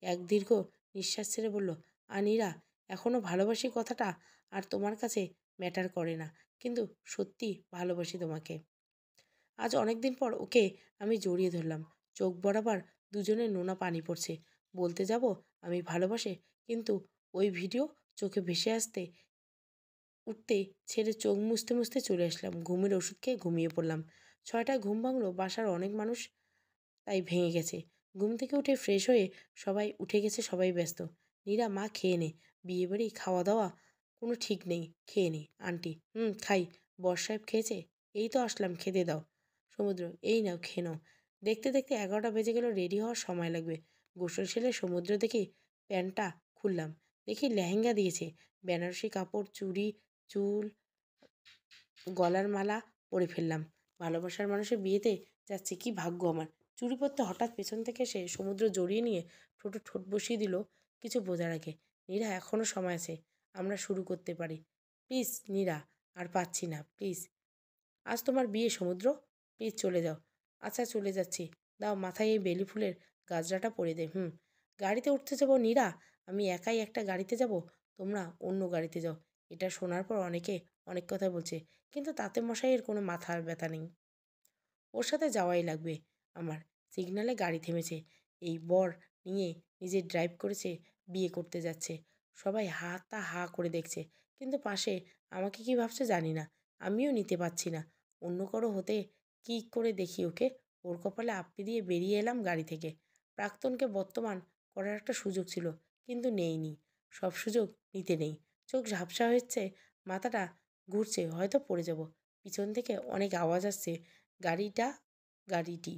এক দীর্ঘ নিঃশ্বাস ছেড়ে বলল, আনিরা এখনও ভালোবাসি কথাটা। আর তোমার কাছে ম্যাটার করে না। কিন্তু সত্যি ভালোবাসি তোমাকে। আজ অনেক দিন পর ওকে আমি জড়িয়ে ধরলাম। চোখ বরাবর দুজনের নোনা পানি পড়ছে। বলতে যাব, আমি ভালোবাসে, কিন্তু ওই ভিডিও চোখে ভেসে আসতে, উঠতে ছেড়ে চোখ মুছতে মুছতে চলে আসলাম। ঘুমের ওষুধ খেয়ে ঘুমিয়ে পড়লাম। ছয়টায় ঘুম ভাঙলো, বাসার অনেক মানুষ তাই ভেঙে গেছে। ঘুম থেকে উঠে ফ্রেশ হয়ে সবাই উঠে গেছে, সবাই ব্যস্ত। নীরা, মা, খেয়ে নে। বিয়েবাড়ি খাওয়া দাওয়া কোনো ঠিক নেই, খেয়ে নে। আন্টি, হুম, খাই। বর সাহেব খেয়েছে? এই তো আসলাম, খেতে দাও। সমুদ্র, এই নাও, খেয়ে নাও। দেখতে দেখতে এগারোটা বেজে গেল, রেডি হওয়ার সময় লাগবে। গোসল সেলে সমুদ্র দেখি প্যান্টটা খুললাম। দেখি লেহেঙ্গা দিয়েছে। বেনারসি কাপড়, চুড়ি, চুল, গলার মালা পরে ফেললাম। ভালোবাসার মানুষের বিয়েতে যাচ্ছে, কি ভাগ্য আমার। চুরি পরতে হঠাৎ পেছন থেকে এসে সমুদ্র জড়িয়ে নিয়ে ঠোঁটো ঠোঁট বসিয়ে দিল, কিছু বোঝার আগে। নীরা এখনও সময় আছে। আমরা শুরু করতে পারি। প্লিজ নীরা, আর পাচ্ছি না, প্লিজ। আজ তোমার বিয়ে সমুদ্র, প্লিজ চলে যাও। আচ্ছা চলে যাচ্ছি। দাও মাথায় এই বেলি ফুলের গাজরাটা পরে দে, হুম। গাড়িতে উঠতে যাব নীরা? আমি একাই একটা গাড়িতে যাব? তোমরা অন্য গাড়িতে যাও। এটা শোনার পর অনেকে অনেক কথা বলছে, কিন্তু তাতে মশাইয়ের কোনো মাথার ব্যথা নেই। ওর সাথে যাওয়াই লাগবে আমার। সিগনালে গাড়ি থেমেছে। এই বর নিয়ে নিজে ড্রাইভ করেছে, বিয়ে করতে যাচ্ছে। সবাই হা তা হা করে দেখছে। কিন্তু পাশে আমাকে কি ভাবছে জানি না। আমিও নিতে পারছি না। অন্য কারও হতে কি করে দেখি ওকে? ওর কপালে আপ্পি দিয়ে বেরিয়ে এলাম গাড়ি থেকে। প্রাক্তনকে বর্তমান করার একটা সুযোগ ছিল, কিন্তু নেইনি। সব সুযোগ নিতে নেই। চোখ ঝাপসা হচ্ছে, মাথাটা ঘুরছে, হয়তো পড়ে যাব। পিছন থেকে অনেক আওয়াজ আসছে, গাড়িটা, গাড়িটি।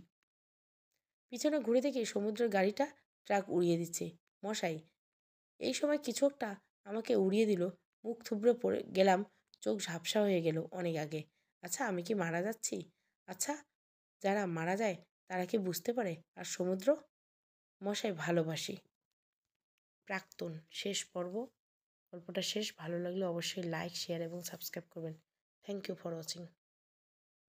পিছনে ঘুরে দেখি সমুদ্রের গাড়িটা ট্রাক উড়িয়ে দিচ্ছে। মশাই এই সময় কিছু একটা আমাকে উড়িয়ে দিল। মুখ থুবড়ে পড়ে গেলাম। চোখ ঝাপসা হয়ে গেল অনেক আগে। আচ্ছা আমি কি মারা যাচ্ছি? আচ্ছা যারা মারা যায় তারা কি বুঝতে পারে? আর সমুদ্র? মশাই ভালোবাসি। প্রাক্তন শেষ পর্ব। গল্পটা শেষ। ভালো লাগলে অবশ্যই লাইক শেয়ার এবং সাবস্ক্রাইব করবেন। Thank you for watching